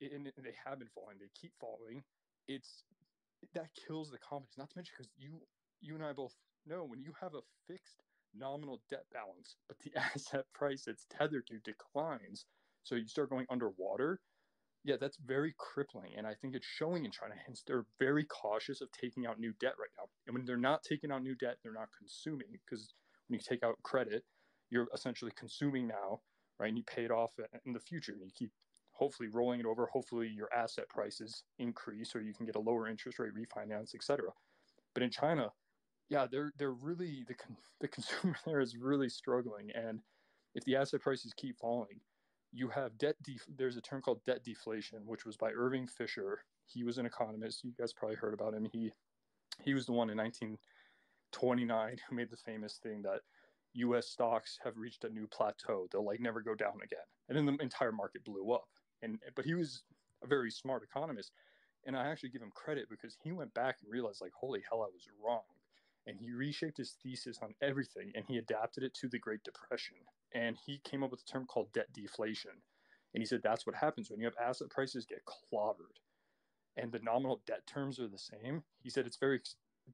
and they have been falling. They keep falling. It's that kills the confidence. Not to mention because you you and I both know when you have a fixed nominal debt balance, but the asset price it's tethered to declines, so you start going underwater. Yeah, that's very crippling, and I think it's showing in China. Hence, they're very cautious of taking out new debt right now. And when they're not taking out new debt, they're not consuming because when you take out credit, you're essentially consuming now, right? And you pay it off in the future, and you keep hopefully rolling it over. Hopefully, your asset prices increase, or you can get a lower interest rate refinance, etc. But in China, yeah, they're they're really the the consumer there is really struggling, and if the asset prices keep falling, you have debt. Def- there's a term called debt deflation, which was by Irving Fisher. He was an economist. You guys probably heard about him. He he was the one in 1929 who made the famous thing that U.S. stocks have reached a new plateau. They'll like never go down again, and then the entire market blew up. And but he was a very smart economist, and I actually give him credit because he went back and realized like, holy hell, I was wrong and he reshaped his thesis on everything and he adapted it to the Great Depression. And he came up with a term called debt deflation. And he said that's what happens when you have asset prices get clobbered and the nominal debt terms are the same. He said it's very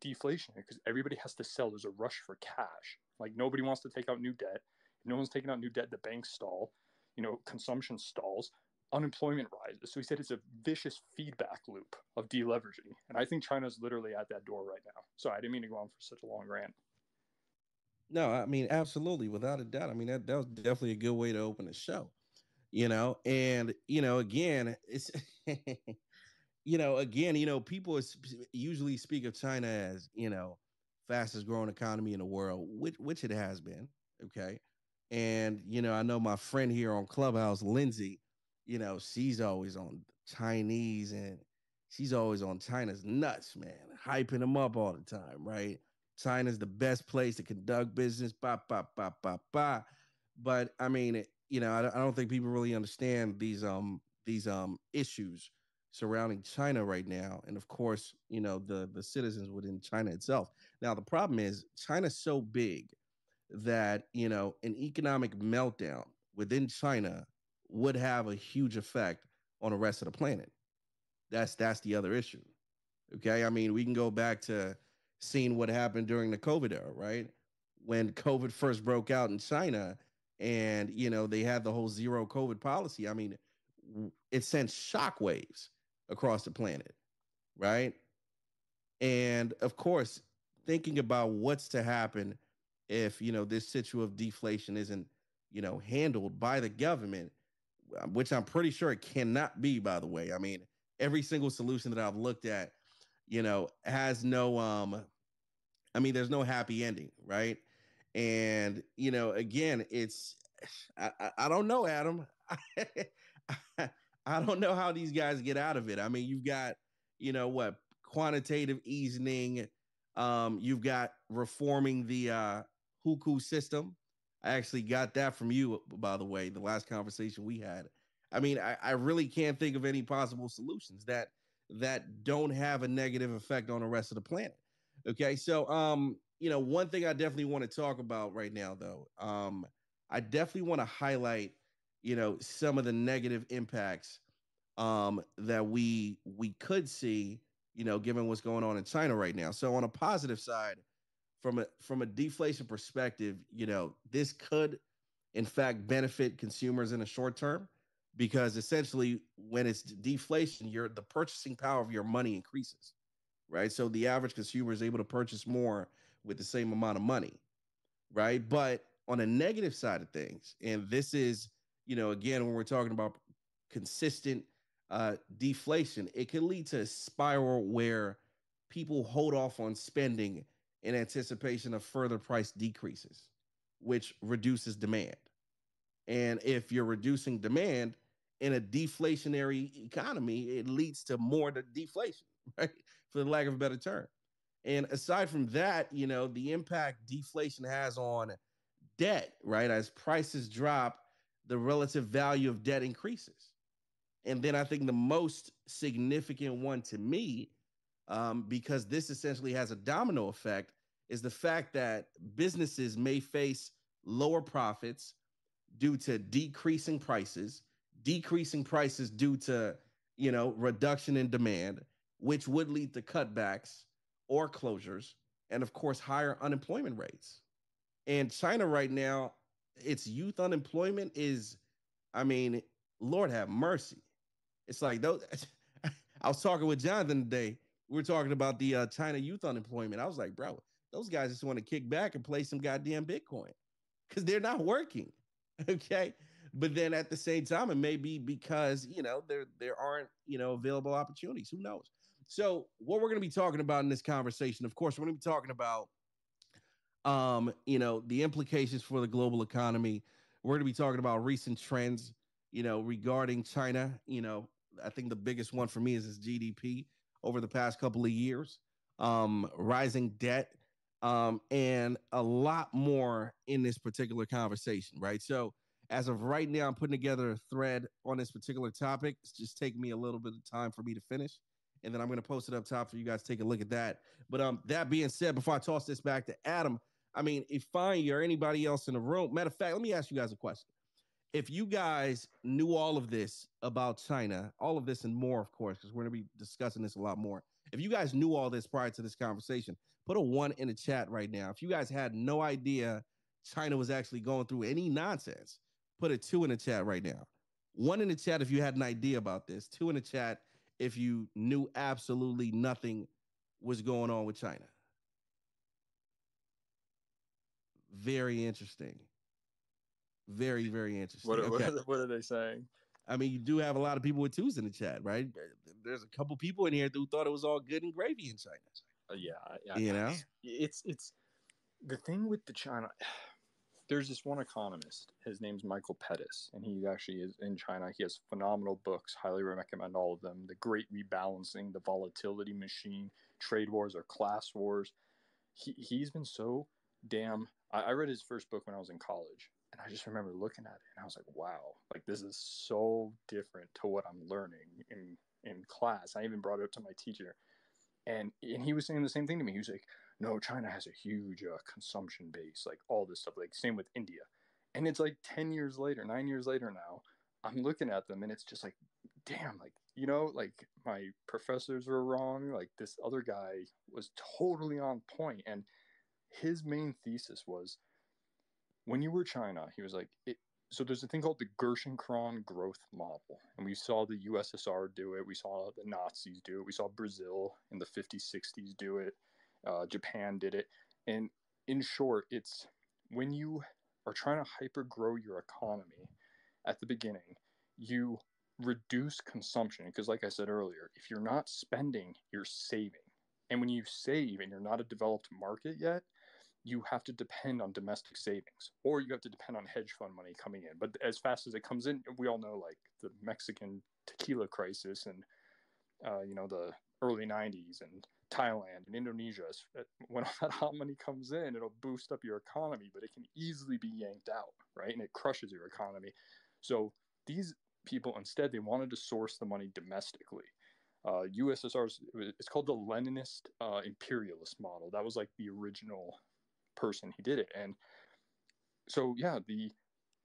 deflationary because everybody has to sell. There's a rush for cash. Like nobody wants to take out new debt. If no one's taking out new debt, the banks stall. You know, consumption stalls unemployment rises. So he said it's a vicious feedback loop of deleveraging. And I think China's literally at that door right now. So I didn't mean to go on for such a long rant. No, I mean, absolutely, without a doubt. I mean, that, that was definitely a good way to open the show, you know? And, you know, again, it's, you know, again, you know, people usually speak of China as, you know, fastest growing economy in the world, which, which it has been. Okay. And, you know, I know my friend here on Clubhouse, Lindsay, you know, she's always on Chinese and she's always on China's nuts, man, hyping them up all the time, right? China's the best place to conduct business, ba ba ba ba ba. But I mean, you know, I, I don't think people really understand these um these um issues surrounding China right now, and of course, you know, the the citizens within China itself. Now, the problem is China's so big that you know an economic meltdown within China would have a huge effect on the rest of the planet. That's that's the other issue. Okay, I mean, we can go back to seeing what happened during the COVID era, right? When COVID first broke out in China, and you know they had the whole zero COVID policy. I mean, it sent shockwaves across the planet, right? And of course, thinking about what's to happen if you know this situation of deflation isn't you know handled by the government which I'm pretty sure it cannot be, by the way. I mean, every single solution that I've looked at, you know, has no um I mean, there's no happy ending, right? And you know, again, it's I, I, I don't know, Adam. I don't know how these guys get out of it. I mean, you've got, you know, what quantitative easing, um, you've got reforming the uh hukou system, I actually got that from you, by the way, the last conversation we had. I mean, I, I really can't think of any possible solutions that that don't have a negative effect on the rest of the planet. Okay, so um, you know, one thing I definitely want to talk about right now, though, um, I definitely want to highlight, you know, some of the negative impacts um that we we could see, you know, given what's going on in China right now. So on a positive side, from a from a deflation perspective, you know, this could in fact benefit consumers in the short term because essentially when it's deflation, your the purchasing power of your money increases. Right? So the average consumer is able to purchase more with the same amount of money. Right? But on a negative side of things, and this is, you know, again when we're talking about consistent uh, deflation, it can lead to a spiral where people hold off on spending in anticipation of further price decreases, which reduces demand. And if you're reducing demand in a deflationary economy, it leads to more deflation, right? For the lack of a better term. And aside from that, you know, the impact deflation has on debt, right? As prices drop, the relative value of debt increases. And then I think the most significant one to me um, because this essentially has a domino effect, is the fact that businesses may face lower profits due to decreasing prices, decreasing prices due to you know, reduction in demand, which would lead to cutbacks or closures, and of course, higher unemployment rates. And China right now, its youth unemployment is, I mean, Lord have mercy. It's like those. I was talking with Jonathan today. We are talking about the uh, China youth unemployment. I was like, bro, those guys just want to kick back and play some goddamn Bitcoin because they're not working. Okay. But then at the same time, it may be because, you know, there there aren't, you know, available opportunities. Who knows? So what we're going to be talking about in this conversation, of course, we're going to be talking about um, you know, the implications for the global economy. We're going to be talking about recent trends, you know, regarding China. You know, I think the biggest one for me is its GDP over the past couple of years, um, rising debt, um, and a lot more in this particular conversation, right? So, as of right now, I'm putting together a thread on this particular topic. It's just taking me a little bit of time for me to finish. And then I'm going to post it up top for you guys to take a look at that. But um, that being said, before I toss this back to Adam, I mean, if Fine or anybody else in the room, matter of fact, let me ask you guys a question. If you guys knew all of this about China, all of this and more, of course, because we're going to be discussing this a lot more. If you guys knew all this prior to this conversation, put a one in the chat right now. If you guys had no idea China was actually going through any nonsense, put a two in the chat right now. One in the chat if you had an idea about this, two in the chat if you knew absolutely nothing was going on with China. Very interesting. Very, very interesting. What, okay. what, what, are they saying? I mean, you do have a lot of people with twos in the chat, right? There's a couple people in here who thought it was all good and gravy in China. Uh, yeah, yeah, you know, it's it's the thing with the China. There's this one economist. His name's Michael Pettis, and he actually is in China. He has phenomenal books. Highly recommend all of them. The Great Rebalancing, The Volatility Machine, Trade Wars Are Class Wars. He he's been so damn I, I read his first book when I was in college, and I just remember looking at it and I was like, wow, like this is so different to what I'm learning in in class. I even brought it up to my teacher, and and he was saying the same thing to me. He was like, no, China has a huge uh, consumption base, like all this stuff. Like same with India, and it's like ten years later, nine years later now. I'm looking at them and it's just like, damn, like you know, like my professors were wrong. Like this other guy was totally on point, and his main thesis was when you were China, he was like, it, so there's a thing called the Gerschenkron growth model. And we saw the USSR do it. We saw the Nazis do it. We saw Brazil in the 50s, 60s do it. Uh, Japan did it. And in short, it's when you are trying to hyper grow your economy at the beginning, you reduce consumption. Because, like I said earlier, if you're not spending, you're saving. And when you save and you're not a developed market yet, you have to depend on domestic savings or you have to depend on hedge fund money coming in. But as fast as it comes in, we all know like the Mexican tequila crisis and, uh, you know, the early 90s and Thailand and Indonesia. Uh, when all that hot money comes in, it'll boost up your economy, but it can easily be yanked out, right? And it crushes your economy. So these people, instead, they wanted to source the money domestically. Uh, USSR's, it's called the Leninist uh, imperialist model. That was like the original person he did it. And so yeah, the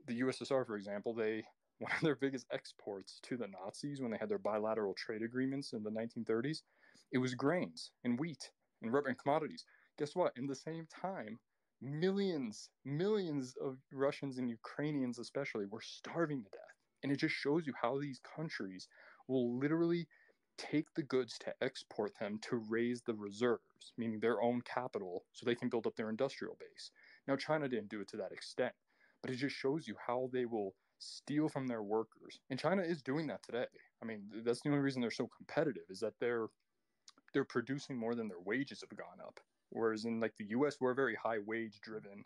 the USSR, for example, they one of their biggest exports to the Nazis when they had their bilateral trade agreements in the 1930s, it was grains and wheat and rubber and commodities. Guess what? In the same time, millions, millions of Russians and Ukrainians, especially, were starving to death. And it just shows you how these countries will literally take the goods to export them to raise the reserves, meaning their own capital, so they can build up their industrial base. Now, China didn't do it to that extent, but it just shows you how they will steal from their workers. And China is doing that today. I mean, that's the only reason they're so competitive is that they're they're producing more than their wages have gone up. Whereas in like the US, we're a very high wage driven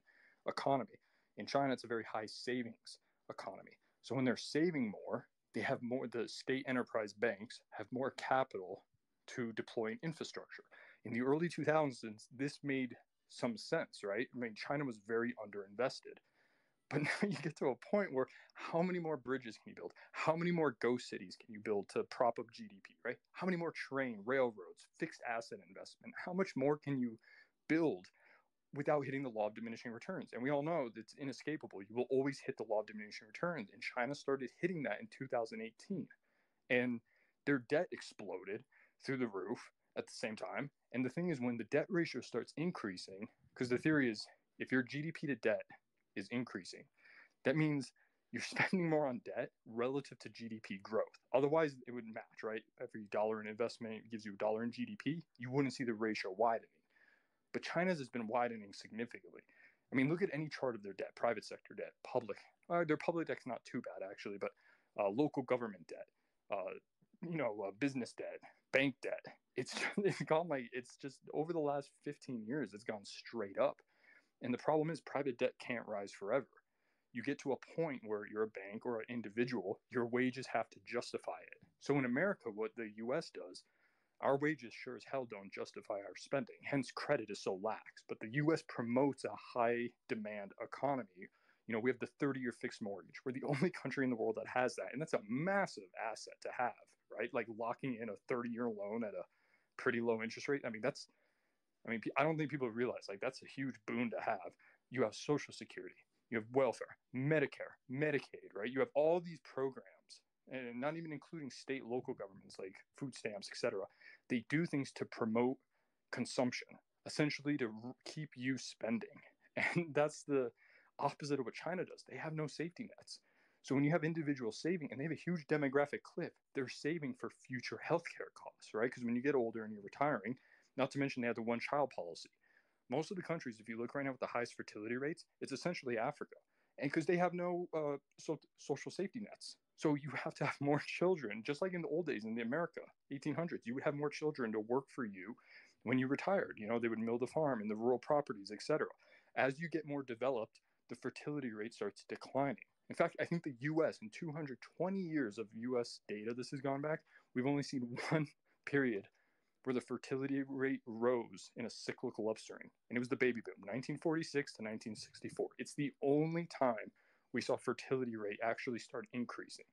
economy. In China, it's a very high savings economy. So when they're saving more, they have more the state enterprise banks have more capital to deploy in infrastructure. In the early 2000s this made some sense right? I mean china was very underinvested. But now you get to a point where how many more bridges can you build? How many more ghost cities can you build to prop up gdp right? How many more train railroads fixed asset investment? How much more can you build without hitting the law of diminishing returns. And we all know that's inescapable. You will always hit the law of diminishing returns. And China started hitting that in 2018. And their debt exploded through the roof at the same time. And the thing is, when the debt ratio starts increasing, because the theory is if your GDP to debt is increasing, that means you're spending more on debt relative to GDP growth. Otherwise, it would match, right? Every dollar in investment gives you a dollar in GDP. You wouldn't see the ratio widening. But China's has been widening significantly. I mean, look at any chart of their debt, private sector debt, public. Uh, their public debt's not too bad, actually, but uh, local government debt, uh, you know, uh, business debt, bank debt. It's, it's gone like, it's just over the last 15 years, it's gone straight up. And the problem is private debt can't rise forever you get to a point where you're a bank or an individual, your wages have to justify it. So in America, what the US does, our wages sure as hell don't justify our spending. Hence, credit is so lax. But the US promotes a high demand economy. You know, we have the 30 year fixed mortgage. We're the only country in the world that has that. And that's a massive asset to have, right? Like locking in a 30 year loan at a pretty low interest rate. I mean, that's, I mean, I don't think people realize like that's a huge boon to have. You have Social Security, you have welfare, Medicare, Medicaid, right? You have all these programs, and not even including state, local governments like food stamps, etc. They do things to promote consumption, essentially to keep you spending, and that's the opposite of what China does. They have no safety nets. So when you have individuals saving, and they have a huge demographic cliff, they're saving for future healthcare costs, right? Because when you get older and you're retiring, not to mention they have the one-child policy most of the countries, if you look right now with the highest fertility rates, it's essentially Africa. And because they have no uh, so, social safety nets. So you have to have more children, just like in the old days in the America, 1800s. You would have more children to work for you when you retired. You know, they would mill the farm and the rural properties, etc. As you get more developed, the fertility rate starts declining. In fact, I think the US, in 220 years of US data, this has gone back, we've only seen one period where the fertility rate rose in a cyclical upswing, and it was the baby boom, 1946 to 1964. It's the only time we saw fertility rate actually start increasing.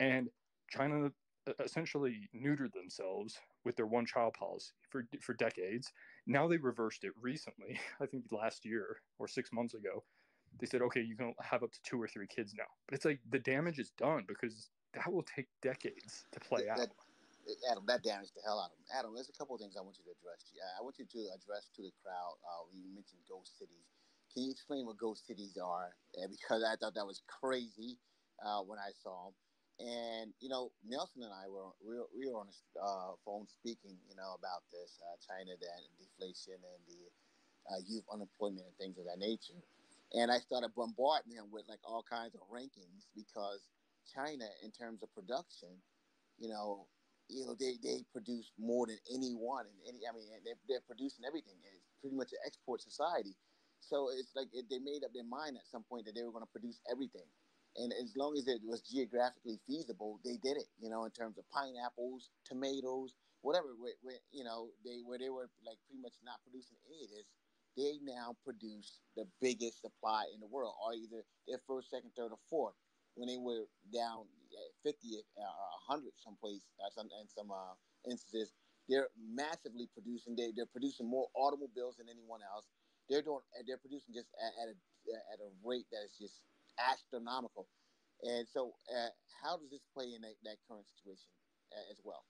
And China uh, essentially neutered themselves with their one child policy for, for decades. Now they reversed it recently, I think last year or six months ago. They said, okay, you can have up to two or three kids now. But it's like the damage is done because that will take decades to play that, out. Adam, that damaged the hell out of him. Adam, there's a couple of things I want you to address. I want you to address to the crowd. Uh, you mentioned ghost cities. Can you explain what ghost cities are? Because I thought that was crazy uh, when I saw them. And you know, Nelson and I were we were, we were on the uh, phone speaking, you know, about this uh, China, that deflation and the uh, youth unemployment and things of that nature. And I started bombarding him with like all kinds of rankings because China, in terms of production, you know, you know, they, they produce more than anyone, and any, I mean, they're, they're producing everything. It's pretty much an export society. So it's like it, they made up their mind at some point that they were going to produce everything. And as long as it was geographically feasible, they did it, you know, in terms of pineapples, tomatoes, whatever, where, where, you know, they, where they were like pretty much not producing any of this, they now produce the biggest supply in the world, or either their first, second, third, or fourth when they were down 50 or 100 someplace uh, some, in some uh, instances. They're massively producing they, they're producing more automobiles than anyone else they're doing they're producing just at, at a at a rate that is just astronomical and so uh, how does this play in that, that current situation uh, as well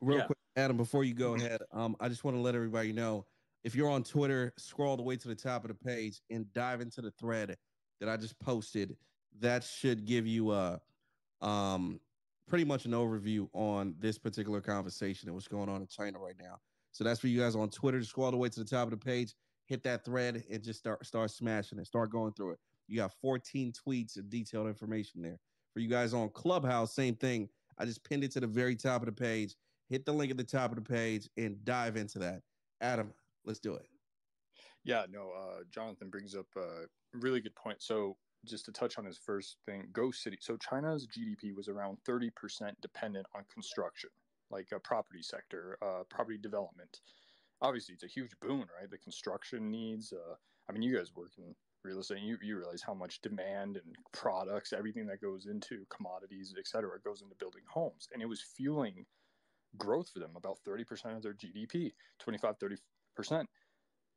real yeah. quick adam before you go ahead um, i just want to let everybody know if you're on twitter scroll all the way to the top of the page and dive into the thread that i just posted that should give you a um, pretty much an overview on this particular conversation and what's going on in China right now. So that's for you guys on Twitter. Just scroll all the way to the top of the page, hit that thread, and just start start smashing it. Start going through it. You got 14 tweets of detailed information there. For you guys on Clubhouse, same thing. I just pinned it to the very top of the page. Hit the link at the top of the page and dive into that. Adam, let's do it. Yeah, no, uh, Jonathan brings up a really good point. So just to touch on his first thing, Ghost City. So China's GDP was around 30% dependent on construction, like a property sector, uh, property development. Obviously, it's a huge boon, right? The construction needs. Uh, I mean, you guys work in real estate, you, you realize how much demand and products, everything that goes into commodities, et cetera, goes into building homes. And it was fueling growth for them, about 30% of their GDP, 25, 30%.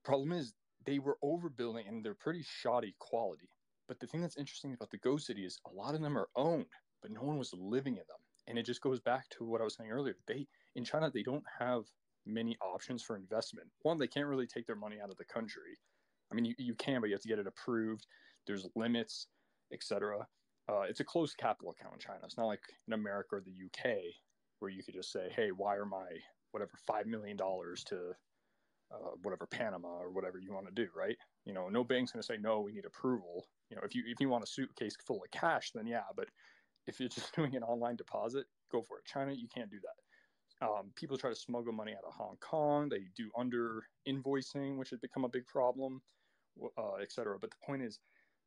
Problem is, they were overbuilding and they're pretty shoddy quality. But the thing that's interesting about the Ghost City is a lot of them are owned, but no one was living in them. And it just goes back to what I was saying earlier. They in China they don't have many options for investment. One, they can't really take their money out of the country. I mean, you, you can, but you have to get it approved. There's limits, etc. Uh, it's a closed capital account in China. It's not like in America or the UK where you could just say, "Hey, wire my whatever five million dollars to uh, whatever Panama or whatever you want to do." Right? You know, no bank's going to say no. We need approval. You know, if you if you want a suitcase full of cash, then yeah. But if you're just doing an online deposit, go for it. China, you can't do that. Um, people try to smuggle money out of Hong Kong. They do under invoicing, which has become a big problem, uh, et cetera. But the point is,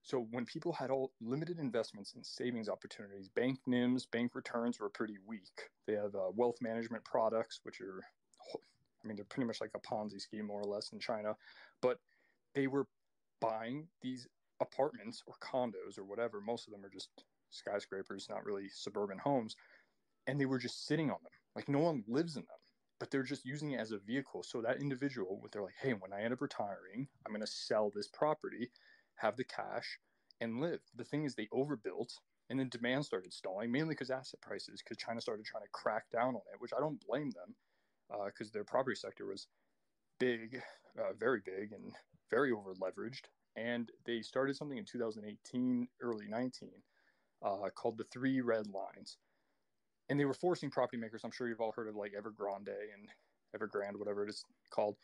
so when people had all limited investments and savings opportunities, bank NIMs, bank returns were pretty weak. They have uh, wealth management products, which are, I mean, they're pretty much like a Ponzi scheme more or less in China, but they were buying these apartments or condos or whatever. Most of them are just skyscrapers, not really suburban homes, and they were just sitting on them. Like no one lives in them, but they're just using it as a vehicle. So that individual, they're like, hey, when I end up retiring, I'm going to sell this property have the cash, and live. The thing is, they overbuilt, and then demand started stalling, mainly because asset prices, because China started trying to crack down on it, which I don't blame them, because uh, their property sector was big, uh, very big, and very over leveraged. And they started something in 2018, early 19, uh, called the Three Red Lines. And they were forcing property makers. I'm sure you've all heard of like Evergrande and Evergrande, whatever it is called.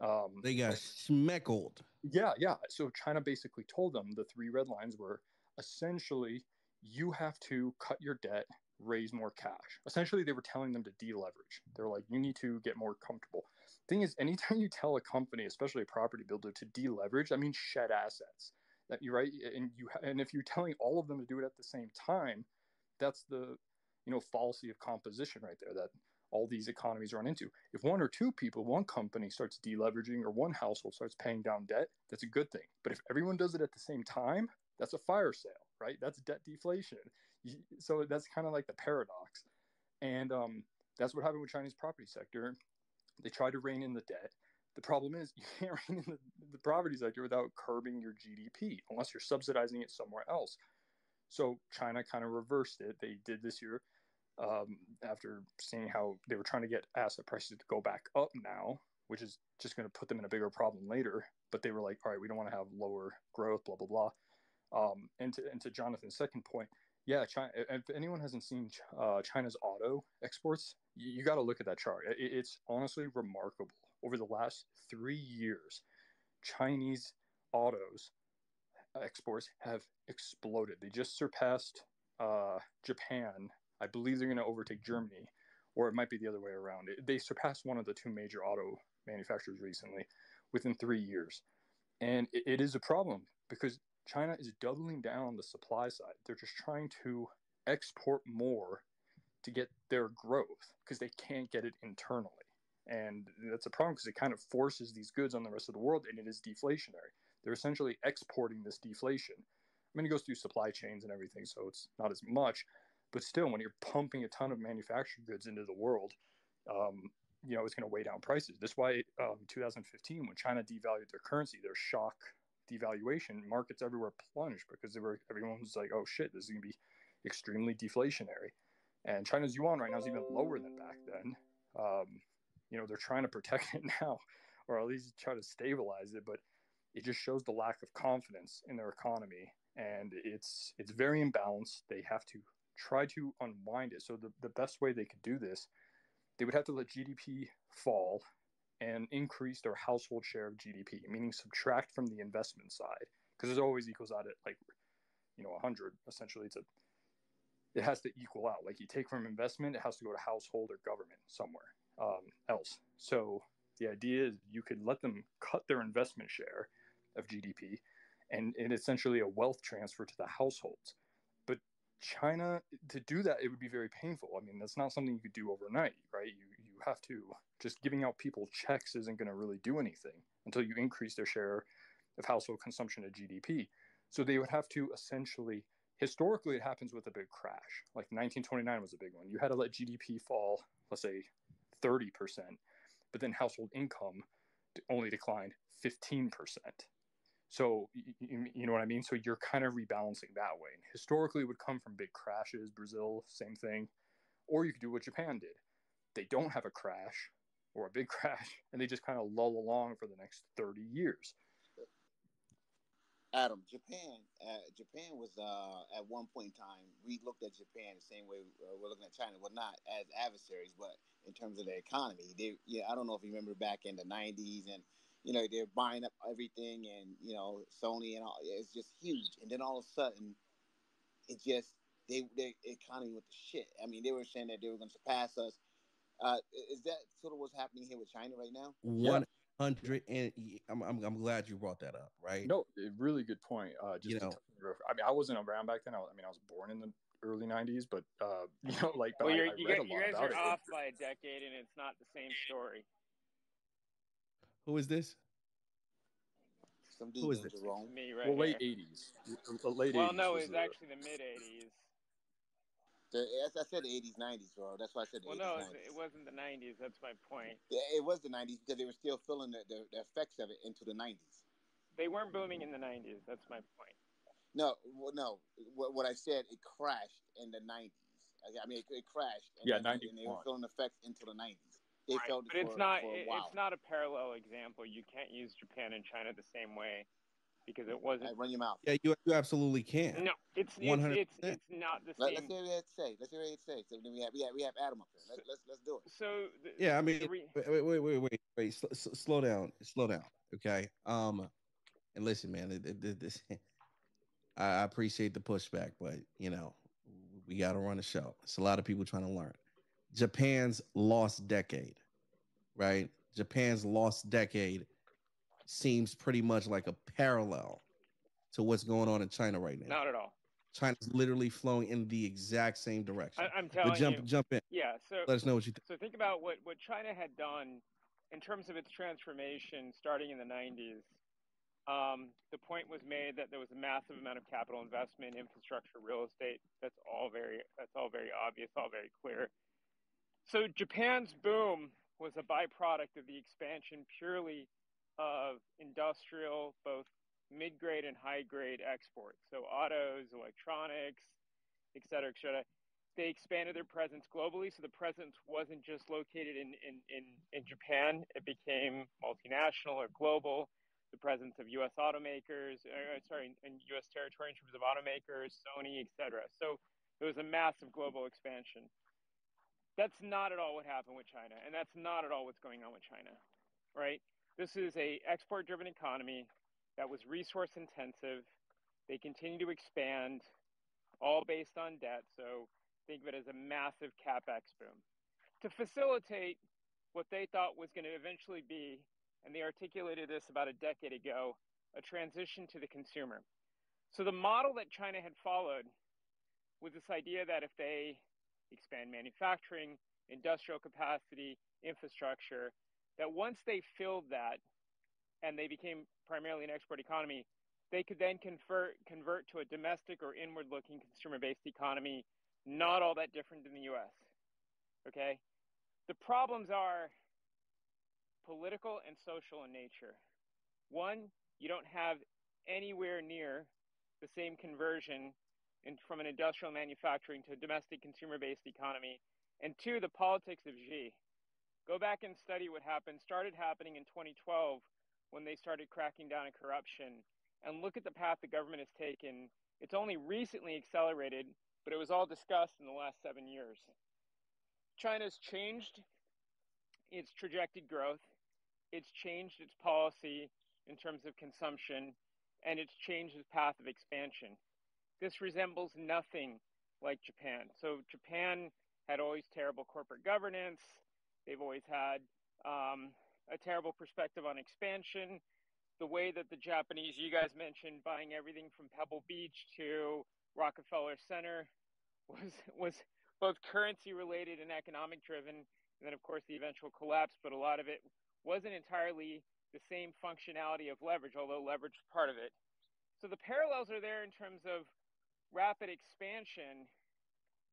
Um, they got smeckled. Yeah, yeah. So China basically told them the three red lines were essentially you have to cut your debt, raise more cash. Essentially, they were telling them to deleverage. They're like, you need to get more comfortable. Thing is, anytime you tell a company, especially a property builder, to deleverage, I mean shed assets. That you right, and you and if you're telling all of them to do it at the same time, that's the you know fallacy of composition right there. That all these economies run into. If one or two people, one company starts deleveraging or one household starts paying down debt, that's a good thing. But if everyone does it at the same time, that's a fire sale, right? That's debt deflation. So that's kind of like the paradox. And um, that's what happened with Chinese property sector. They tried to rein in the debt. The problem is you can't rein in the, the property sector without curbing your GDP unless you're subsidizing it somewhere else. So China kind of reversed it. They did this year um, after seeing how they were trying to get asset prices to go back up now, which is just going to put them in a bigger problem later. But they were like, all right, we don't want to have lower growth, blah, blah, blah. Um, and, to, and to Jonathan's second point, yeah, China, if anyone hasn't seen uh, China's auto exports, you, you got to look at that chart. It, it's honestly remarkable. Over the last three years, Chinese autos exports have exploded. They just surpassed uh, Japan I believe they're going to overtake Germany, or it might be the other way around. They surpassed one of the two major auto manufacturers recently within three years. And it is a problem because China is doubling down on the supply side. They're just trying to export more to get their growth because they can't get it internally. And that's a problem because it kind of forces these goods on the rest of the world and it is deflationary. They're essentially exporting this deflation. I mean, it goes through supply chains and everything, so it's not as much, but still, when you're pumping a ton of manufactured goods into the world, um, you know, it's going to weigh down prices. That's why um, 2015, when China devalued their currency, their shock devaluation, markets everywhere plunged because they were everyone was like, "Oh shit, this is going to be extremely deflationary." And China's yuan right now is even lower than back then. Um, you know, they're trying to protect it now, or at least try to stabilize it, but it just shows the lack of confidence in their economy, and it's it's very imbalanced. They have to try to unwind it. So the, the best way they could do this, they would have to let GDP fall and increase their household share of GDP, meaning subtract from the investment side, because it always equals out at like, you know, 100. Essentially, it's a it has to equal out. Like you take from investment, it has to go to household or government somewhere um, else. So the idea is you could let them cut their investment share of GDP, and, and essentially a wealth transfer to the households. China to do that, it would be very painful. I mean, that's not something you could do overnight, right? You you have to just giving out people checks isn't going to really do anything until you increase their share of household consumption of GDP. So they would have to essentially historically it happens with a big crash. Like 1929 was a big one. You had to let GDP fall, let's say 30%, but then household income only declined 15%. So you, know what I mean. So you're kind of rebalancing that way. And historically, it would come from big crashes. Brazil, same thing, Or you could do what Japan did. They don't have a crash or a big crash, and they just kind of lull along for the next 30 years. Adam, Japan, uh, Japan was uh, at one point in time. We looked at Japan the same way uh, we're looking at China. Well, not as adversaries, but in terms of their economy. They, yeah, I don't know if you remember back in the '90s, and you know they're buying up everything, and you know Sony and all. It's just huge. And then all of a sudden, it just they their economy went to shit. I mean, they were saying that they were going to surpass us. Uh, is that sort of what's happening here with China right now? One hundred and I'm, I'm, I'm glad you brought that up. Right? No, really good point. Uh, just You know- I mean, I wasn't around back then. I, I mean, I was born in the early '90s, but uh, you know, like, Well, I, you're, I you, read guys, a you lot guys about are it. off by a decade, and it's not the same story. Who is this? Some Who is dude named this? Jerome. Me right well, late here. '80s. The late Well, 80s. no, was it's the- actually the mid '80s. The, as I said, the 80s, 90s, bro. That's why I said the Well, 80s, no, 90s. it, it wasn't the '90s. That's my point. Yeah, It was the 90s because they were still feeling the, the, the effects of it into the 90s. They weren't booming in the '90s. That's my point. No, well, no. What, what I said, it crashed in the 90s. I I mean, it, it crashed. And Yeah, then- And they were 91. feeling effects into the 90s. They Right, felt but for, it's not. for a while. It's not a parallel example. You can't use Japan and China the same way because it wasn't. All right, run your mouth. Yeah, you, you absolutely can. No, it's it's, 100%. it's it's not the same. Let, same. us hear what you have say. Let's hear what you have to say. So then we have, we have, we have Adam up here. Let, let's, let's do it. So the, Yeah, I mean, re- wait, wait, wait, wait, wait, wait. Slow down, slow down. Okay. Um, and listen, man, it, it, it- this, I I appreciate the pushback, but you know, we got to run the show. It's a lot of people trying to learn. Japan's lost decade, right? Japan's lost decade seems pretty much like a parallel to what's going on in China right now. not at all. China's literally flowing in the exact same direction. I, I'm telling but jump, you. jump in. Yeah. So Let us know what you think. So think about what, what China had done in terms of its transformation starting in the 90s. Um, the point was made that there was a massive amount of capital investment, infrastructure, real estate. That's all very that's all very obvious, all very clear. So Japan's boom was a byproduct of the expansion purely of industrial, both mid-grade and high-grade exports. So autos, electronics, et cetera, et cetera they expanded their presence globally. So the presence wasn't just located in, in, in, in Japan, it became multinational or global. The presence of US automakers, uh, sorry, in US territory in terms of automakers, Sony, et cetera. So it was a massive global expansion. That's not at all what happened with China, and that's not at all what's going on with China, right? This is a export driven economy that was resource intensive. They continue to expand, all based on debt. So think of it as a massive capex boom to facilitate what they thought was going to eventually be, and they articulated this about a decade ago, a transition to the consumer. So the model that China had followed was this idea that if they expand manufacturing, industrial capacity, infrastructure, that once they filled that and they became primarily an export economy, they could then convert convert to a domestic or inward looking consumer based economy not all that different than the US. Okay? The problems are political and social in nature. One, you don't have anywhere near the same conversion in, from an industrial manufacturing to a domestic consumer based economy. And two, the politics of Xi. Go back and study what happened, started happening in 2012 when they started cracking down on corruption, and look at the path the government has taken. It's only recently accelerated but it was all discussed in the last seven years. China's changed its trajected growth, it's changed its policy in terms of consumption, and it's changed its path of expansion. This resembles nothing like Japan. So, Japan had always terrible corporate governance, they've always had um, a terrible perspective on expansion. The way that the Japanese, you guys mentioned, buying everything from Pebble Beach to Rockefeller Center was was both currency related and economic driven, and then of course the eventual collapse. But a lot of it wasn't entirely the same functionality of leverage, although leverage was part of it. So the parallels are there in terms of rapid expansion.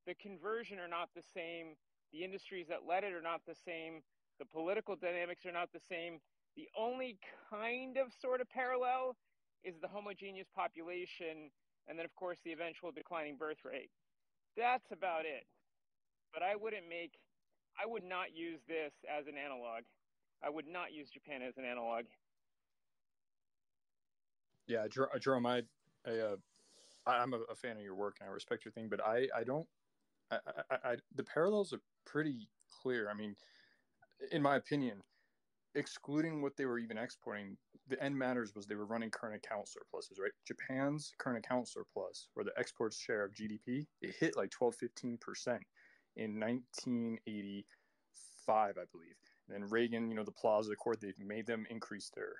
The conversion are not the same. The industries that led it are not the same. The political dynamics are not the same. The only kind of sort of parallel is the homogeneous population and then of course the eventual declining birth rate. That's about it. but I wouldn't make, I would not use this as an analog. I would not use Japan as an analog. Yeah, Jerome, I, I, uh, I'm a, a, fan of your work and I respect your thing, but I, I don't, I, I, I, the parallels are pretty clear. I mean, in my opinion, excluding what they were even exporting, the end matters was they were running current account surpluses, right? Japan's current account surplus, or the exports share of GDP, it hit like 12, 15% in 1985, I believe. And then Reagan, you know, the Plaza Accord, they made them increase their,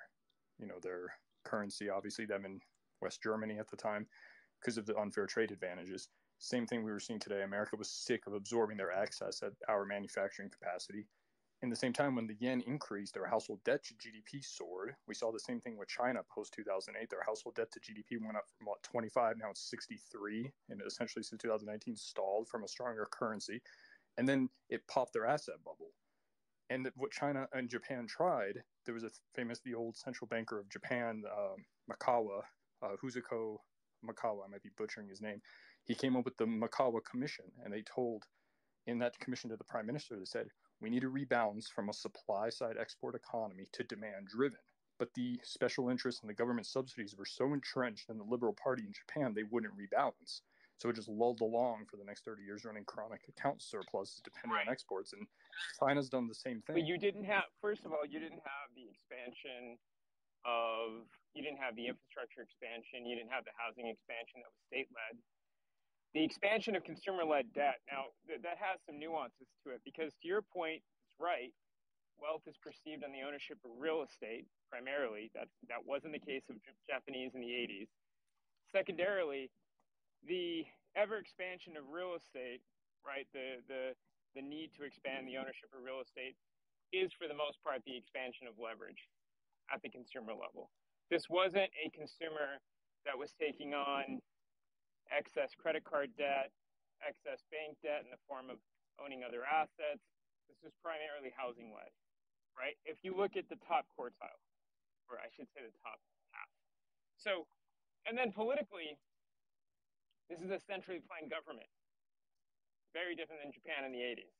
you know, their currency, obviously, them in West Germany at the time, because of the unfair trade advantages. Same thing we were seeing today. America was sick of absorbing their excess at our manufacturing capacity in the same time, when the yen increased, their household debt to GDP soared. We saw the same thing with China post 2008. Their household debt to GDP went up from what 25, now it's 63, and essentially since 2019 stalled from a stronger currency. And then it popped their asset bubble. And what China and Japan tried, there was a famous, the old central banker of Japan, um, Maekawa, uh, Huzuko Maekawa, I might be butchering his name. He came up with the Maekawa Commission, and they told in that commission to the prime minister, they said, we need to rebalance from a supply side export economy to demand driven. But the special interests and the government subsidies were so entrenched in the Liberal Party in Japan, they wouldn't rebalance. So it just lulled along for the next 30 years, running chronic account surpluses depending right. on exports. And China's done the same thing. But you didn't have, first of all, you didn't have the expansion you didn't have the infrastructure expansion, you didn't have the housing expansion that was state led the expansion of consumer-led debt now th- that has some nuances to it because to your point it's right wealth is perceived on the ownership of real estate primarily. That that wasn't the case of japanese in the 80s secondarily the ever expansion of real estate right the the the need to expand the ownership of real estate is for the most part the expansion of leverage at the consumer level this wasn't a consumer that was taking on excess credit card debt, excess bank debt in the form of owning other assets. This is primarily housing led, right? If you look at the top quartile, or I should say the top half. So, and then politically, this is a centrally planned government, very different than Japan in the 80s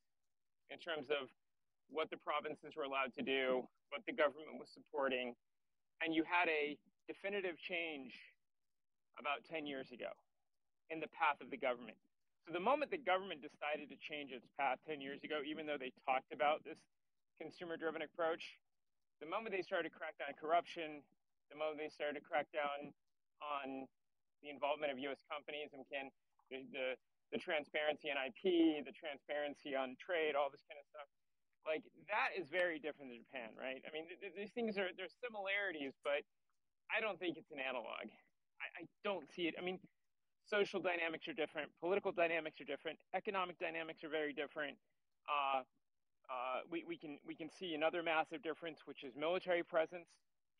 in terms of what the provinces were allowed to do, what the government was supporting. And you had a definitive change about 10 years ago in the path of the government. So the moment the government decided to change its path 10 years ago, even though they talked about this consumer driven approach, the moment they started to crack down on corruption, the moment they started to crack down on the involvement of U.S. companies and can the, the, the transparency on IP, the transparency on trade, all this kind of stuff, like that is very different than Japan, right? I mean, th- these things are there's similarities, but I don't think it's an analog. I, I don't see it. I mean, social dynamics are different, political dynamics are different, economic dynamics are very different. Uh, uh, we, we can we can see another massive difference, which is military presence.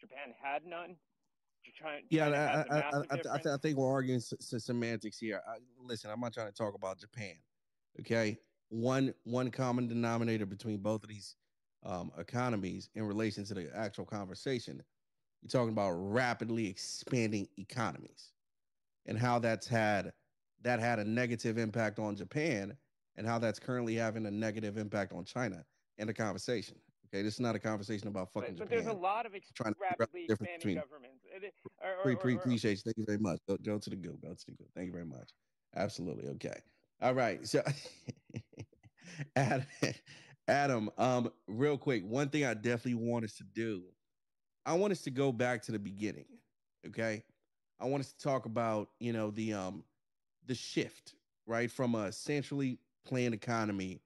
Japan had none. Yeah, I, I, I, th- I, think we're arguing s- s- semantics here. listen, I'm not trying to talk about Japan. Okay, one one common denominator between both of these um, economies in relation to the actual conversation. You're talking about rapidly expanding economies and how that's had that had a negative impact on Japan and how that's currently having a negative impact on China in the conversation. Okay, this is not a conversation about fucking but, but Japan. there's a lot of ex- trying to rapidly expanding between, governments. Or, or, pre, pre, appreciate you. Thank you very much. Go, go to the go. Go to the go. Thank you very much. Absolutely. Okay. All right. So, Adam, Adam, um, real quick, one thing I definitely want us to do, I want us to go back to the beginning. Okay. I want us to talk about, you know, the um the shift, right, from a centrally planned economy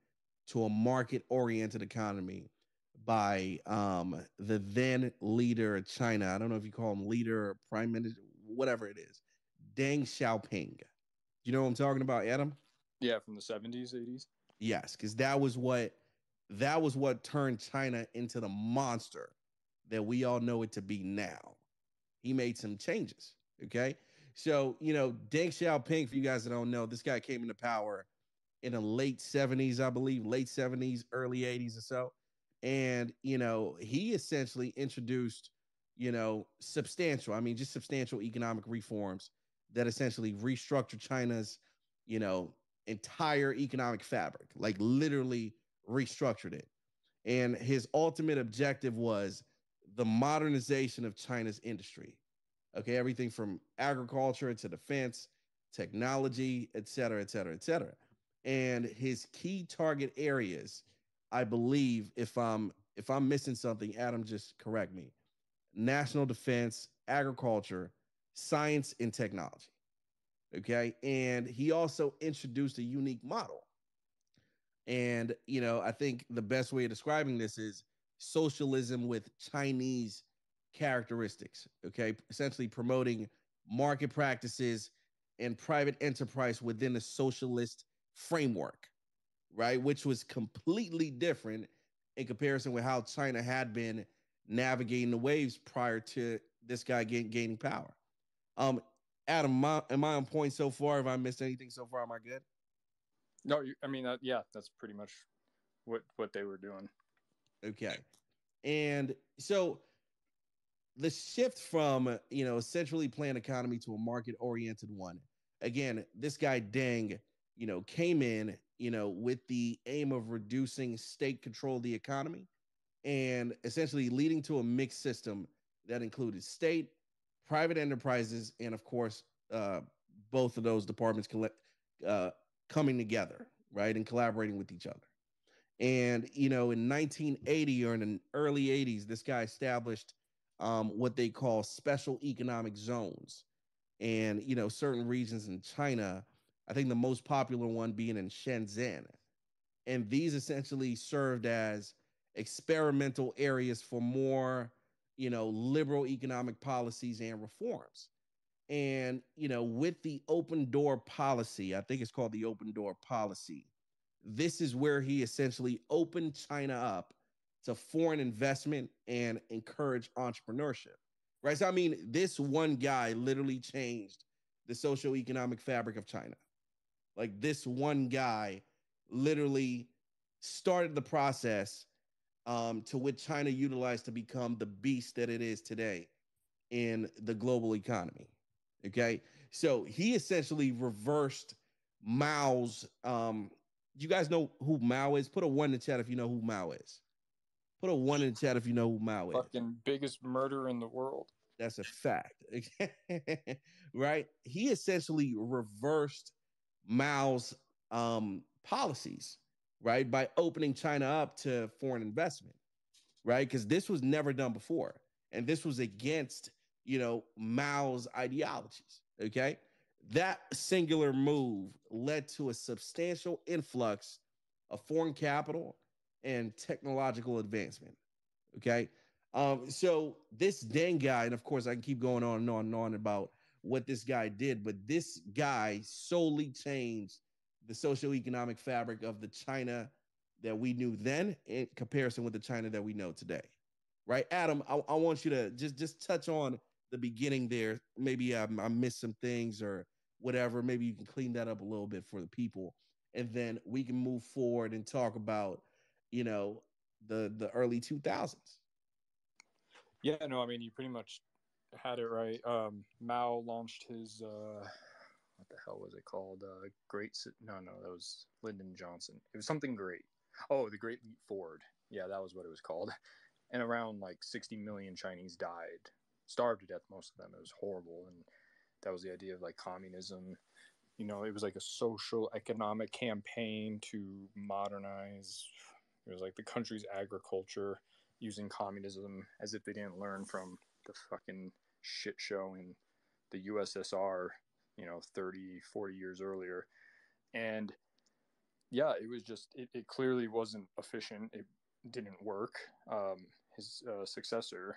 to a market-oriented economy by um the then leader of China. I don't know if you call him leader or prime minister, whatever it is. Deng Xiaoping. You know what I'm talking about, Adam? Yeah, from the 70s, 80s. Yes, because that was what that was what turned China into the monster that we all know it to be now. He made some changes. Okay. So, you know, Deng Xiaoping, for you guys that don't know, this guy came into power in the late 70s, I believe, late 70s, early 80s or so. And, you know, he essentially introduced, you know, substantial, I mean, just substantial economic reforms that essentially restructured China's, you know, entire economic fabric, like literally restructured it. And his ultimate objective was the modernization of China's industry. Okay, everything from agriculture to defense, technology, et cetera, et cetera, et cetera. And his key target areas, I believe, if I'm if I'm missing something, Adam, just correct me. National defense, agriculture, science, and technology. Okay. And he also introduced a unique model. And, you know, I think the best way of describing this is socialism with Chinese characteristics. Okay. Essentially promoting market practices and private enterprise within a socialist framework, right? Which was completely different in comparison with how China had been navigating the waves prior to this guy gain, gaining power. Um, Adam, am I, am I on point so far? Have I missed anything so far? Am I good? No, you, I mean, uh, yeah, that's pretty much what what they were doing. Okay, and so the shift from you know a centrally planned economy to a market oriented one. Again, this guy Deng, you know, came in you know with the aim of reducing state control of the economy and essentially leading to a mixed system that included state, private enterprises, and of course, uh, both of those departments collect, uh, coming together, right, and collaborating with each other. And you know, in 1980 or in the early 80s, this guy established um, what they call special economic zones, and you know, certain regions in China. I think the most popular one being in Shenzhen, and these essentially served as experimental areas for more you know, liberal economic policies and reforms. And, you know, with the open door policy, I think it's called the open door policy, this is where he essentially opened China up to foreign investment and encourage entrepreneurship. Right. So, I mean, this one guy literally changed the socio-economic fabric of China. Like, this one guy literally started the process um, to which China utilized to become the beast that it is today in the global economy. Okay. So he essentially reversed Mao's. Um, you guys know who Mao is? Put a one in the chat if you know who Mao is. Put a one in the chat if you know who Mao is. Fucking biggest murder in the world. That's a fact. right? He essentially reversed Mao's um, policies right? By opening China up to foreign investment, right? Because this was never done before. And this was against, you know, Mao's ideologies, okay? That singular move led to a substantial influx of foreign capital and technological advancement, okay? Um, so this Deng guy, and of course, I can keep going on and on and on about what this guy did, but this guy solely changed the socioeconomic fabric of the China that we knew then in comparison with the China that we know today. Right, Adam, I, I want you to just just touch on the beginning there. Maybe I, I missed some things or whatever. Maybe you can clean that up a little bit for the people, and then we can move forward and talk about, you know, the the early two thousands. Yeah, no, I mean you pretty much had it right. Um, Mao launched his uh, what the hell was it called? Uh, Great. No, no, that was Lyndon Johnson. It was something great. Oh, the Great Leap Forward. Yeah, that was what it was called. And around like 60 million Chinese died, starved to death. Most of them. It was horrible, and that was the idea of like communism. You know, it was like a social economic campaign to modernize. It was like the country's agriculture using communism as if they didn't learn from the fucking shit show in the USSR you know 30 40 years earlier. And yeah it was just it, it clearly wasn't efficient. It didn't work. Um, his uh, successor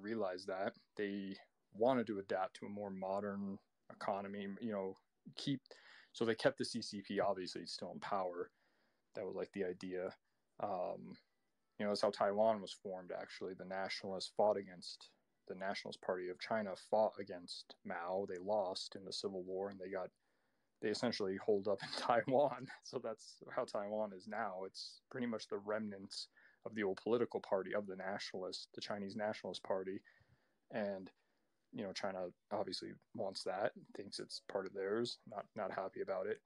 realized that. They wanted to adapt to a more modern economy you know keep so they kept the ccp obviously still in power. That was like the idea. Um, you know that's how taiwan was formed actually. The nationalists fought against the Nationalist Party of China fought against Mao. They lost in the Civil War, and they got they essentially holed up in Taiwan. So that's how Taiwan is now. It's pretty much the remnants of the old political party of the nationalists, the Chinese Nationalist Party, and you know China obviously wants that, thinks it's part of theirs, not not happy about it.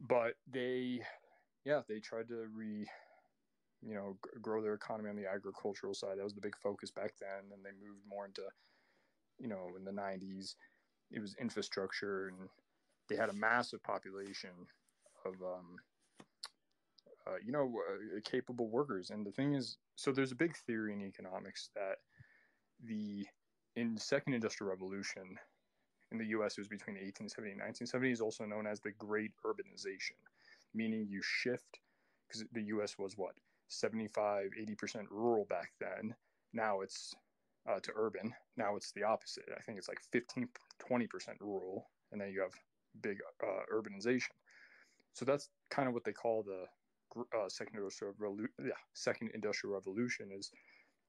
but they, yeah, they tried to re, you know, g- grow their economy on the agricultural side. That was the big focus back then. And they moved more into, you know, in the 90s, it was infrastructure and they had a massive population of, um, uh, you know, uh, capable workers. And the thing is, so there's a big theory in economics that the in second industrial revolution in the US it was between 1870 and 1970 is also known as the great urbanization meaning you shift because the US was what 75 80% rural back then now it's uh, to urban now it's the opposite i think it's like 15 20% rural and then you have big uh, urbanization so that's kind of what they call the uh, second industrial revolution yeah, second industrial revolution is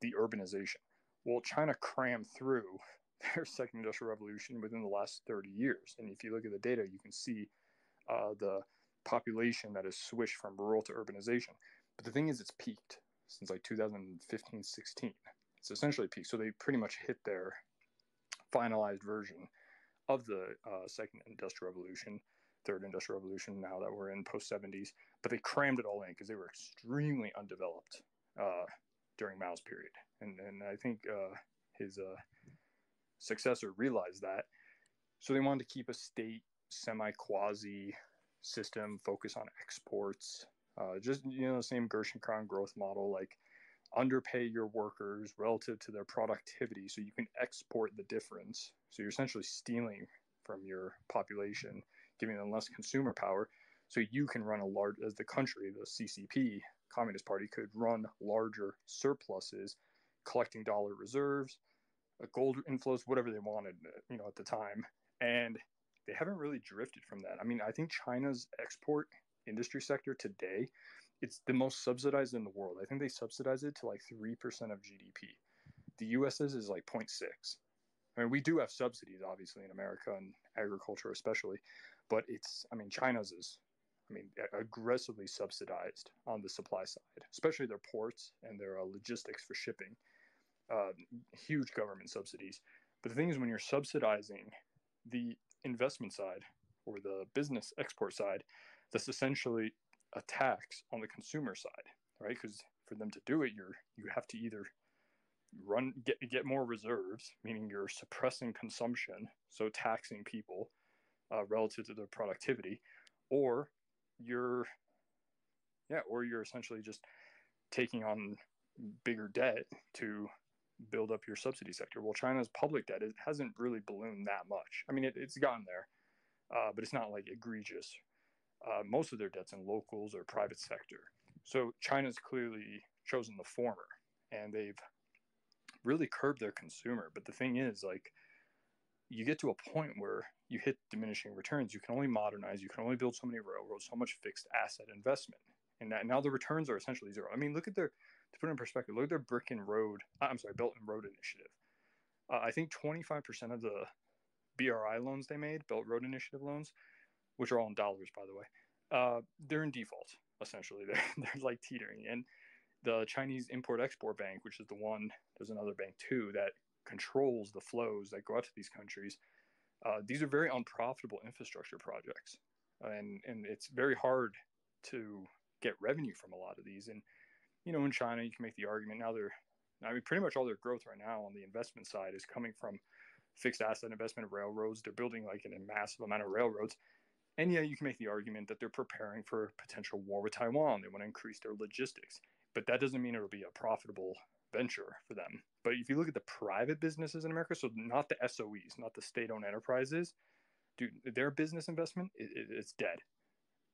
the urbanization well, China crammed through their second industrial revolution within the last 30 years. And if you look at the data, you can see uh, the population that has switched from rural to urbanization. But the thing is, it's peaked since like 2015 16. It's essentially peaked. So they pretty much hit their finalized version of the uh, second industrial revolution, third industrial revolution, now that we're in post 70s. But they crammed it all in because they were extremely undeveloped uh, during Mao's period and and I think uh, his uh, successor realized that. So they wanted to keep a state semi quasi system, focus on exports, uh, just you know the same Gerschenkron growth model, like underpay your workers relative to their productivity, so you can export the difference. So you're essentially stealing from your population, giving them less consumer power, so you can run a large as the country, the CCP Communist Party could run larger surpluses collecting dollar reserves, uh, gold inflows, whatever they wanted, you know, at the time. And they haven't really drifted from that. I mean, I think China's export industry sector today, it's the most subsidized in the world. I think they subsidize it to like 3% of GDP. The US's is like 0.6. I mean, we do have subsidies, obviously, in America and agriculture, especially, but it's, I mean, China's is, I mean, aggressively subsidized on the supply side, especially their ports and their uh, logistics for shipping uh, huge government subsidies. But the thing is, when you're subsidizing the investment side or the business export side, that's essentially a tax on the consumer side, right? Because for them to do it, you're you have to either run get get more reserves, meaning you're suppressing consumption, so taxing people uh, relative to their productivity, or you're yeah, or you're essentially just taking on bigger debt to build up your subsidy sector. Well, China's public debt it hasn't really ballooned that much. I mean, it, has gone there, uh, but it's not like egregious. Uh, most of their debt's in locals or private sector. So China's clearly chosen the former, and they've really curbed their consumer. But the thing is, like, you get to a point where you hit diminishing returns. You can only modernize. You can only build so many railroads, so much fixed asset investment, and that, now the returns are essentially zero. I mean, look at their to put in perspective, look at their brick and road. I'm sorry, Belt and Road Initiative. Uh, I think 25% of the BRI loans they made, Belt Road Initiative loans, which are all in dollars, by the way, uh, they're in default. Essentially, they're they're like teetering. And the Chinese Import Export Bank, which is the one, there's another bank too that controls the flows that go out to these countries. Uh, these are very unprofitable infrastructure projects, and and it's very hard to get revenue from a lot of these. And you know, in China, you can make the argument now they're, I mean, pretty much all their growth right now on the investment side is coming from fixed asset investment railroads. They're building like a massive amount of railroads. And yeah, you can make the argument that they're preparing for potential war with Taiwan. They want to increase their logistics, but that doesn't mean it'll be a profitable venture for them. But if you look at the private businesses in America, so not the SOEs, not the state-owned enterprises, dude, their business investment it, it, it's dead.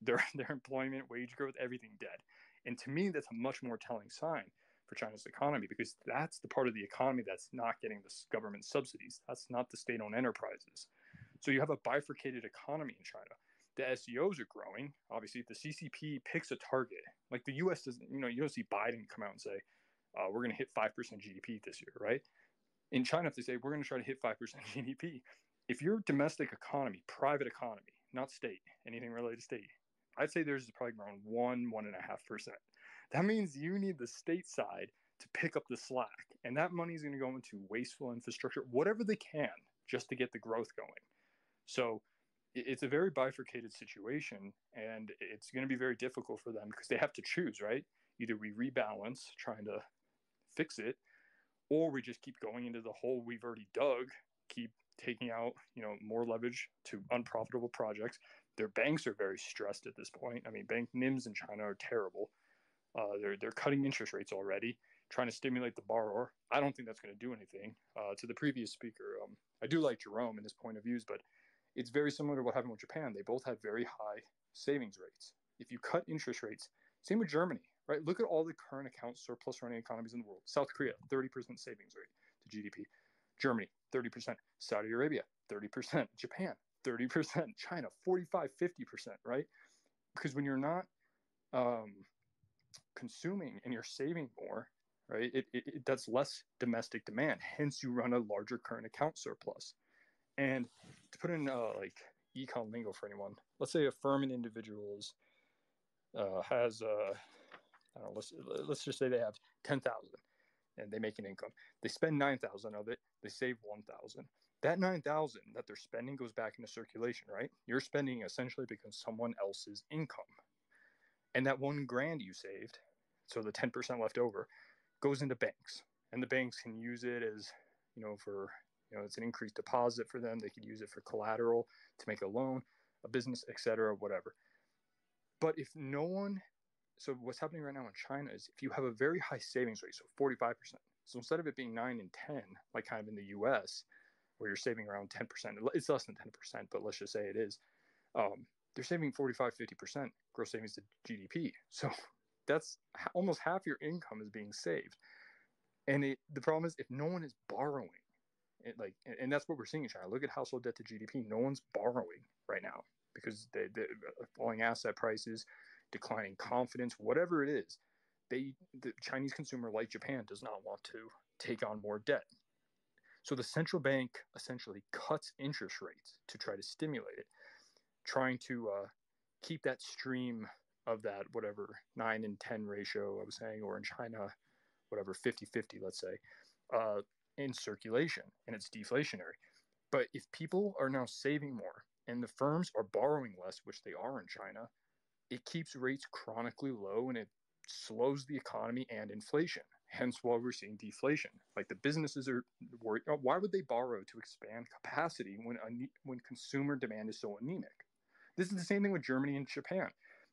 Their their employment, wage growth, everything dead. And to me, that's a much more telling sign for China's economy because that's the part of the economy that's not getting the government subsidies. That's not the state owned enterprises. So you have a bifurcated economy in China. The SEOs are growing. Obviously, if the CCP picks a target, like the US doesn't, you know, you don't see Biden come out and say, uh, we're going to hit 5% GDP this year, right? In China, if they say, we're going to try to hit 5% GDP, if your domestic economy, private economy, not state, anything related to state, I'd say there's probably around one, one and a half percent. That means you need the state side to pick up the slack. And that money is going to go into wasteful infrastructure, whatever they can, just to get the growth going. So it's a very bifurcated situation, and it's going to be very difficult for them because they have to choose, right? Either we rebalance, trying to fix it, or we just keep going into the hole we've already dug, keep taking out, you know, more leverage to unprofitable projects. Their banks are very stressed at this point. I mean, bank NIMs in China are terrible. Uh, they're they're cutting interest rates already, trying to stimulate the borrower. I don't think that's going to do anything. Uh, to the previous speaker, um, I do like Jerome and his point of views, but it's very similar to what happened with Japan. They both had very high savings rates. If you cut interest rates, same with Germany, right? Look at all the current account surplus running economies in the world. South Korea, 30% savings rate to GDP. Germany, 30%. Saudi Arabia, 30%. Japan, 30%. China, 45, 50%, right? Because when you're not um, consuming and you're saving more, right, it, it, it, less domestic demand. Hence, you run a larger current account surplus. And to put in uh, like econ lingo for anyone, let's say a firm and individuals uh, has, uh, I don't know, let's, let's just say they have 10,000 and they make an income. They spend 9,000 of it, they save 1,000. That 9,000 that they're spending goes back into circulation, right? You're spending essentially because someone else's income. And that one grand you saved, so the 10% left over, goes into banks. And the banks can use it as, you know, for know, it's an increased deposit for them. They could use it for collateral to make a loan, a business, etc., whatever. But if no one, so what's happening right now in China is if you have a very high savings rate, so 45%, so instead of it being nine and 10, like kind of in the US, where you're saving around 10%, it's less than 10%, but let's just say it is, um, they're saving 45, 50% gross savings to GDP. So that's almost half your income is being saved. And it, the problem is if no one is borrowing, it, like, and that's what we're seeing in China. Look at household debt to GDP. No one's borrowing right now because the, they falling asset prices, declining confidence, whatever it is. They, the Chinese consumer, like Japan, does not want to take on more debt. So the central bank essentially cuts interest rates to try to stimulate it, trying to uh, keep that stream of that whatever 9 and 10 ratio I was saying, or in China, whatever 50 50, let's say, uh, in circulation and it's deflationary. But if people are now saving more and the firms are borrowing less, which they are in China, it keeps rates chronically low and it slows the economy and inflation. Hence why we're seeing deflation. Like the businesses are worried. Oh, why would they borrow to expand capacity when when consumer demand is so anemic? This is the same thing with Germany and Japan.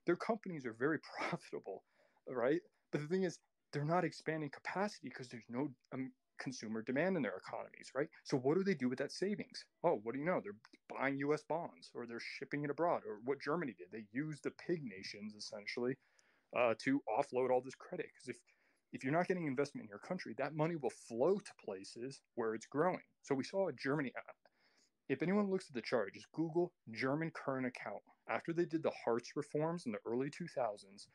Their companies are very profitable, right? But the thing is, they're not expanding capacity because there's no um, consumer demand in their economies, right? So what do they do with that savings? Oh, what do you know? They're buying U.S. bonds or they're shipping it abroad, or what Germany did. They used the pig nations essentially uh, to offload all this credit because if if you're not getting investment in your country, that money will flow to places where it's growing. So we saw Germany. If anyone looks at the chart, just Google German current account. After they did the Hartz reforms in the early 2000s,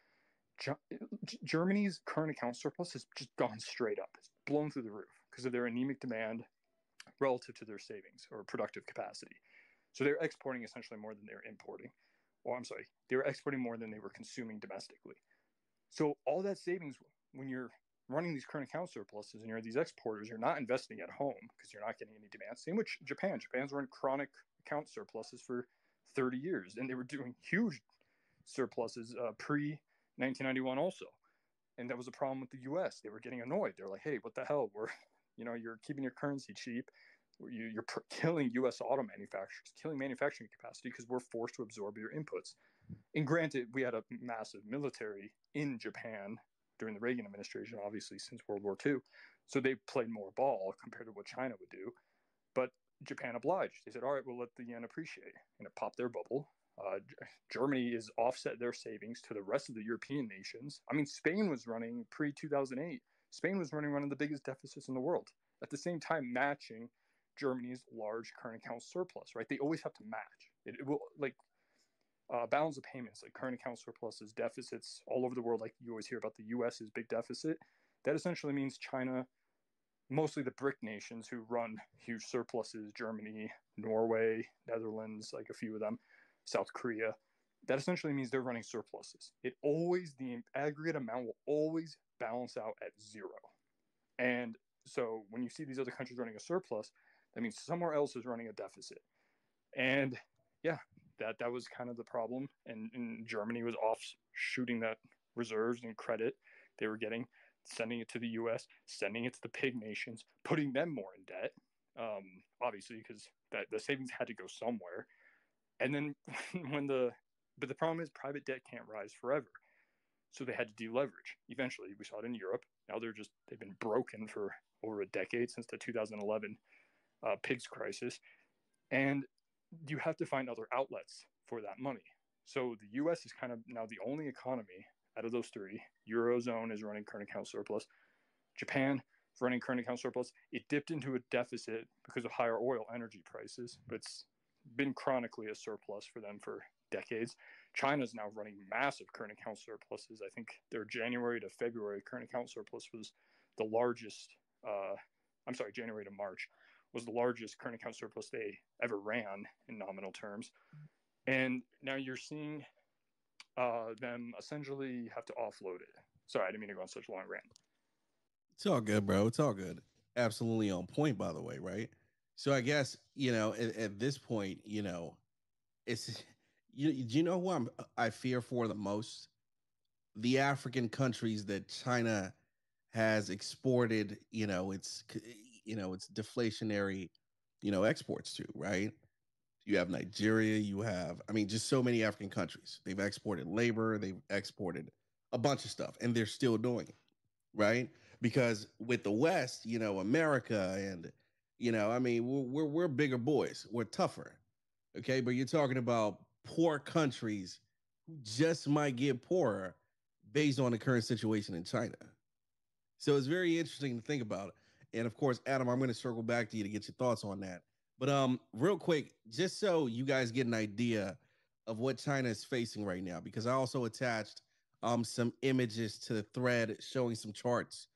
Germany's current account surplus has just gone straight up. It's blown through the roof because of their anemic demand relative to their savings or productive capacity. So they're exporting essentially more than they're importing. Or I'm sorry, they were exporting more than they were consuming domestically. So all that savings, when you're running these current account surpluses and you're these exporters, you're not investing at home because you're not getting any demand. Same with Japan. Japan's run chronic account surpluses for 30 years, and they were doing huge surpluses uh, pre 1991 also. And that was a problem with the US. They were getting annoyed. They're like, hey, what the hell? We're, you know, you're keeping your currency cheap. You, you're killing US auto manufacturers, killing manufacturing capacity because we're forced to absorb your inputs. And granted, we had a massive military in Japan during the Reagan administration, obviously, since World War II. So they played more ball compared to what China would do. But Japan obliged. They said, all right, we'll let the yen appreciate. And it popped their bubble. Uh, Germany is offset their savings to the rest of the European nations. I mean, Spain was running pre 2008. Spain was running one of the biggest deficits in the world. At the same time, matching Germany's large current account surplus. Right? They always have to match. It, it will like uh, balance of payments, like current account surpluses, deficits all over the world. Like you always hear about the U.S.'s big deficit. That essentially means China, mostly the BRIC nations who run huge surpluses, Germany, Norway, Netherlands, like a few of them South Korea, that essentially means they're running surpluses. It always, the aggregate amount will always balance out at zero. And so when you see these other countries running a surplus, that means somewhere else is running a deficit. And yeah, that that was kind of the problem, and, and Germany was off shooting that reserves and credit they were getting, sending it to the U.S., sending it to the pig nations, putting them more in debt, um, obviously because that the savings had to go somewhere, and then when the but the problem is private debt can't rise forever. So they had to deleverage. Eventually, we saw it in Europe. Now they're just they've been broken for over a decade since the 2011 uh, pigs crisis, and you have to find other outlets for that money. So the U.S. is kind of now the only economy out of those three. Eurozone is running current account surplus. Japan running current account surplus. It dipped into a deficit because of higher oil energy prices, but it's been chronically a surplus for them for decades. China's now running massive current account surpluses. I think their January to February current account surplus was the largest. Uh, I'm sorry, January to March was the largest current account surplus they ever ran in nominal terms. And now you're seeing uh, them essentially have to offload it. Sorry, I didn't mean to go on such a long rant. It's all good, bro. It's all good. Absolutely on point, by the way, right? So I guess you know at, at this point, you know, it's you. Do you know who I'm? I fear for the most the African countries that China has exported. You know, it's you know it's deflationary, you know, exports to right. You have Nigeria. You have, I mean, just so many African countries. They've exported labor. They've exported a bunch of stuff, and they're still doing it, right? Because with the West, you know, America and you know, I mean, we're, we're, we're bigger boys. We're tougher. Okay. But you're talking about poor countries who just might get poorer based on the current situation in China. So it's very interesting to think about. And of course, Adam, I'm going to circle back to you to get your thoughts on that. But um, real quick, just so you guys get an idea of what China is facing right now, because I also attached um some images to the thread showing some charts.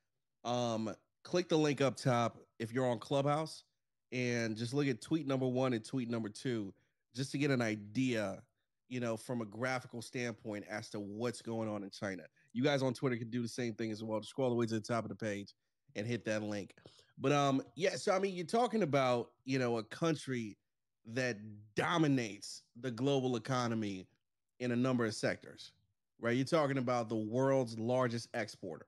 Um, click the link up top if you're on Clubhouse and just look at tweet number one and tweet number two just to get an idea, you know, from a graphical standpoint as to what's going on in China. You guys on Twitter can do the same thing as well. Just scroll all the way to the top of the page and hit that link. But um, yeah, so I mean, you're talking about, you know, a country that dominates the global economy in a number of sectors, right? You're talking about the world's largest exporter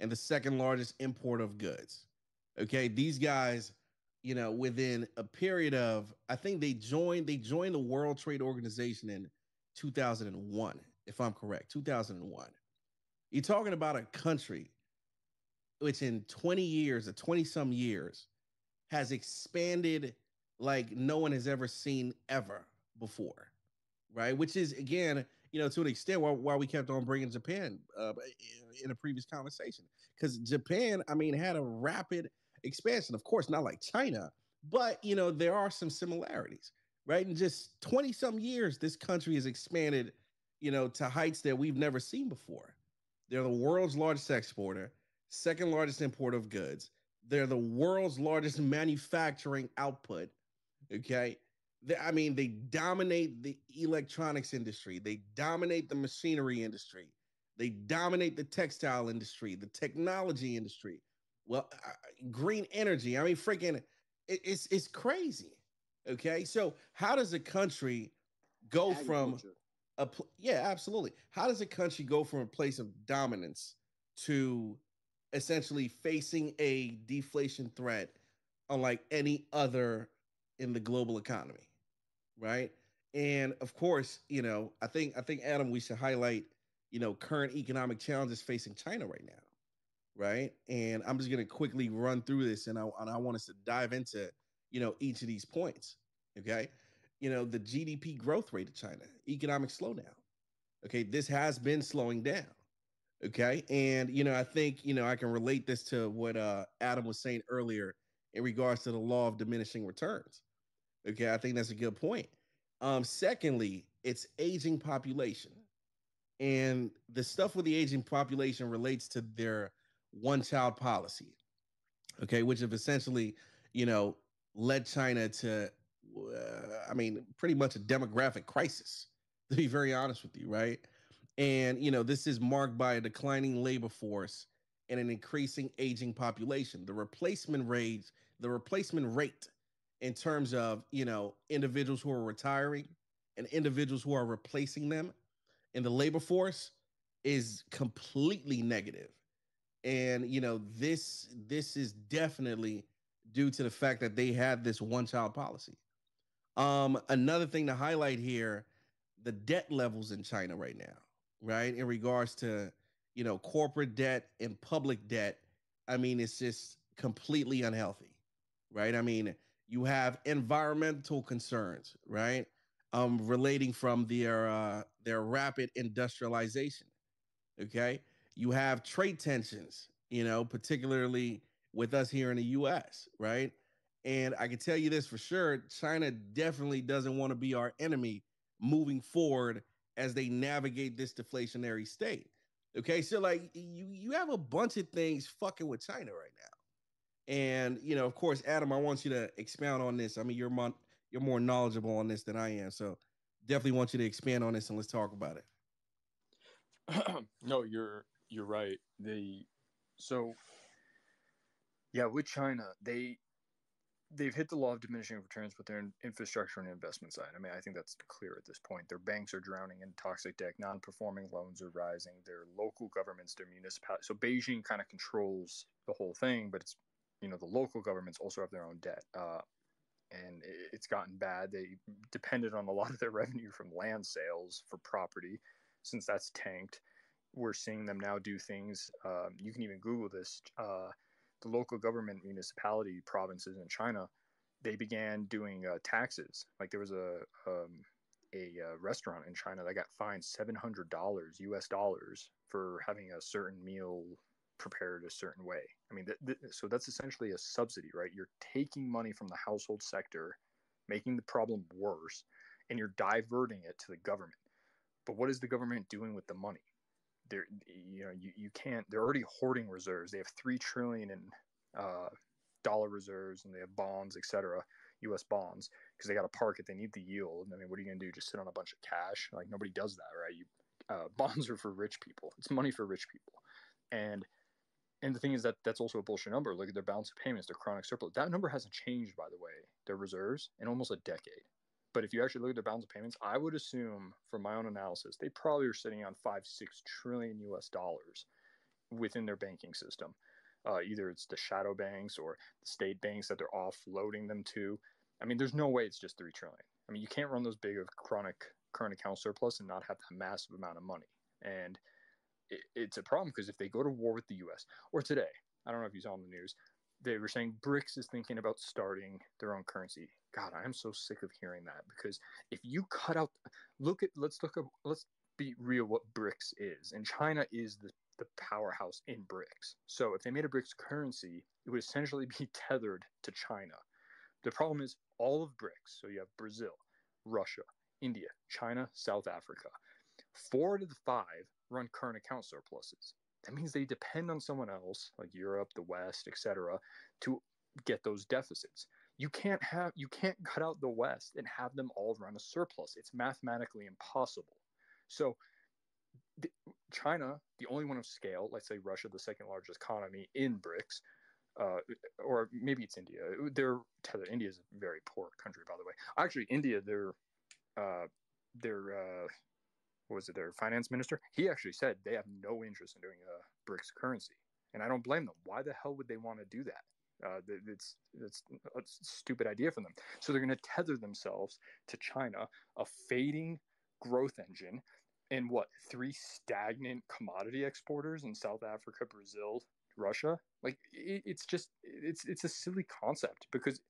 and the second largest importer of goods. Okay, these guys, you know, within a period of, I think they joined they joined the World Trade Organization in 2001, if I'm correct, 2001. You're talking about a country which in 20 years or 20 some years has expanded like no one has ever seen ever before, right? Which is again, you know, to an extent why, why we kept on bringing Japan uh, in a previous conversation because Japan, I mean, had a rapid expansion. Of course, not like China, but you know, there are some similarities, right? In just 20 some years, this country has expanded, you know, to heights that we've never seen before. They're the world's largest exporter, second largest importer of goods. They're the world's largest manufacturing output. Okay. They, I mean, they dominate the electronics industry, they dominate the machinery industry, they dominate the textile industry, the technology industry. Well, uh, green energy. I mean, freaking, it, it's it's crazy. Okay, so how does a country go from a yeah, absolutely. How does a country go from a place of dominance to essentially facing a deflation threat unlike any other in the global economy, right? And of course, you know, I think I think Adam, we should highlight, you know, current economic challenges facing China right now right? And I'm just going to quickly run through this, and I, and I want us to dive into, you know, each of these points. Okay, you know, the GDP growth rate of China, economic slowdown. Okay, this has been slowing down. Okay, and you know, I think you know I can relate this to what uh, Adam was saying earlier in regards to the law of diminishing returns. Okay, I think that's a good point. Um, secondly, it's aging population. And the stuff with the aging population relates to their one child policy, okay, which have essentially, you know, led China to, uh, I mean, pretty much a demographic crisis, to be very honest with you, right? And, you know, this is marked by a declining labor force and an increasing aging population. The replacement rate, the replacement rate in terms of, you know, individuals who are retiring and individuals who are replacing them in the labor force is completely negative. And you know, this this is definitely due to the fact that they had this one child policy. Um, another thing to highlight here, the debt levels in China right now, right? In regards to, you know, corporate debt and public debt, I mean, it's just completely unhealthy, right? I mean, you have environmental concerns, right? Um, relating from their uh, their rapid industrialization. Okay, you have trade tensions, you know, particularly with us here in the U.S., right? And I can tell you this for sure: China definitely doesn't want to be our enemy moving forward as they navigate this deflationary state. Okay, so like you you have a bunch of things fucking with China right now. And you know, of course, Adam, I want you to expound on this. I mean, you're more you're more knowledgeable on this than I am, so definitely want you to expand on this and let's talk about it. no, you're you're right. They so yeah, with China, they they've hit the law of diminishing returns with their infrastructure and investment side. I mean, I think that's clear at this point. Their banks are drowning in toxic debt, non-performing loans are rising. Their local governments, their municipalities. So Beijing kind of controls the whole thing, but it's you know the local governments also have their own debt uh, and it's gotten bad they depended on a lot of their revenue from land sales for property since that's tanked we're seeing them now do things um, you can even google this uh, the local government municipality provinces in china they began doing uh, taxes like there was a um, a uh, restaurant in china that got fined $700 us dollars for having a certain meal prepared a certain way. I mean, th- th- so that's essentially a subsidy, right? You're taking money from the household sector, making the problem worse, and you're diverting it to the government. But what is the government doing with the money? They're, you know, you, you can't. They're already hoarding reserves. They have three trillion in uh, dollar reserves, and they have bonds, etc. U.S. bonds because they got to park it. They need the yield. I mean, what are you going to do? Just sit on a bunch of cash? Like nobody does that, right? You uh, bonds are for rich people. It's money for rich people, and and the thing is that that's also a bullshit number. Look at their balance of payments, their chronic surplus. That number hasn't changed, by the way, their reserves in almost a decade. But if you actually look at their balance of payments, I would assume, from my own analysis, they probably are sitting on five, six trillion US dollars within their banking system. Uh, either it's the shadow banks or the state banks that they're offloading them to. I mean, there's no way it's just three trillion. I mean, you can't run those big of chronic current account surplus and not have that massive amount of money. And it, it's a problem because if they go to war with the U.S. or today, I don't know if you saw in the news, they were saying BRICS is thinking about starting their own currency. God, I am so sick of hearing that because if you cut out, look at, let's look at, let's be real what BRICS is. And China is the, the powerhouse in BRICS. So if they made a BRICS currency, it would essentially be tethered to China. The problem is all of BRICS. So you have Brazil, Russia, India, China, South Africa. Four out of the five run current account surpluses. That means they depend on someone else, like Europe, the West, etc., to get those deficits. You can't have you can't cut out the West and have them all run a surplus. It's mathematically impossible. So the, China, the only one of scale, let's say Russia, the second largest economy in BRICS, uh, or maybe it's India. They're. India is a very poor country, by the way. Actually, India, they're uh, they're uh, was it their finance minister? He actually said they have no interest in doing a BRICS currency, and I don't blame them. Why the hell would they want to do that? Uh, it's, a stupid idea for them. So they're going to tether themselves to China, a fading growth engine, and what three stagnant commodity exporters in South Africa, Brazil, Russia. Like it, it's just it's it's a silly concept because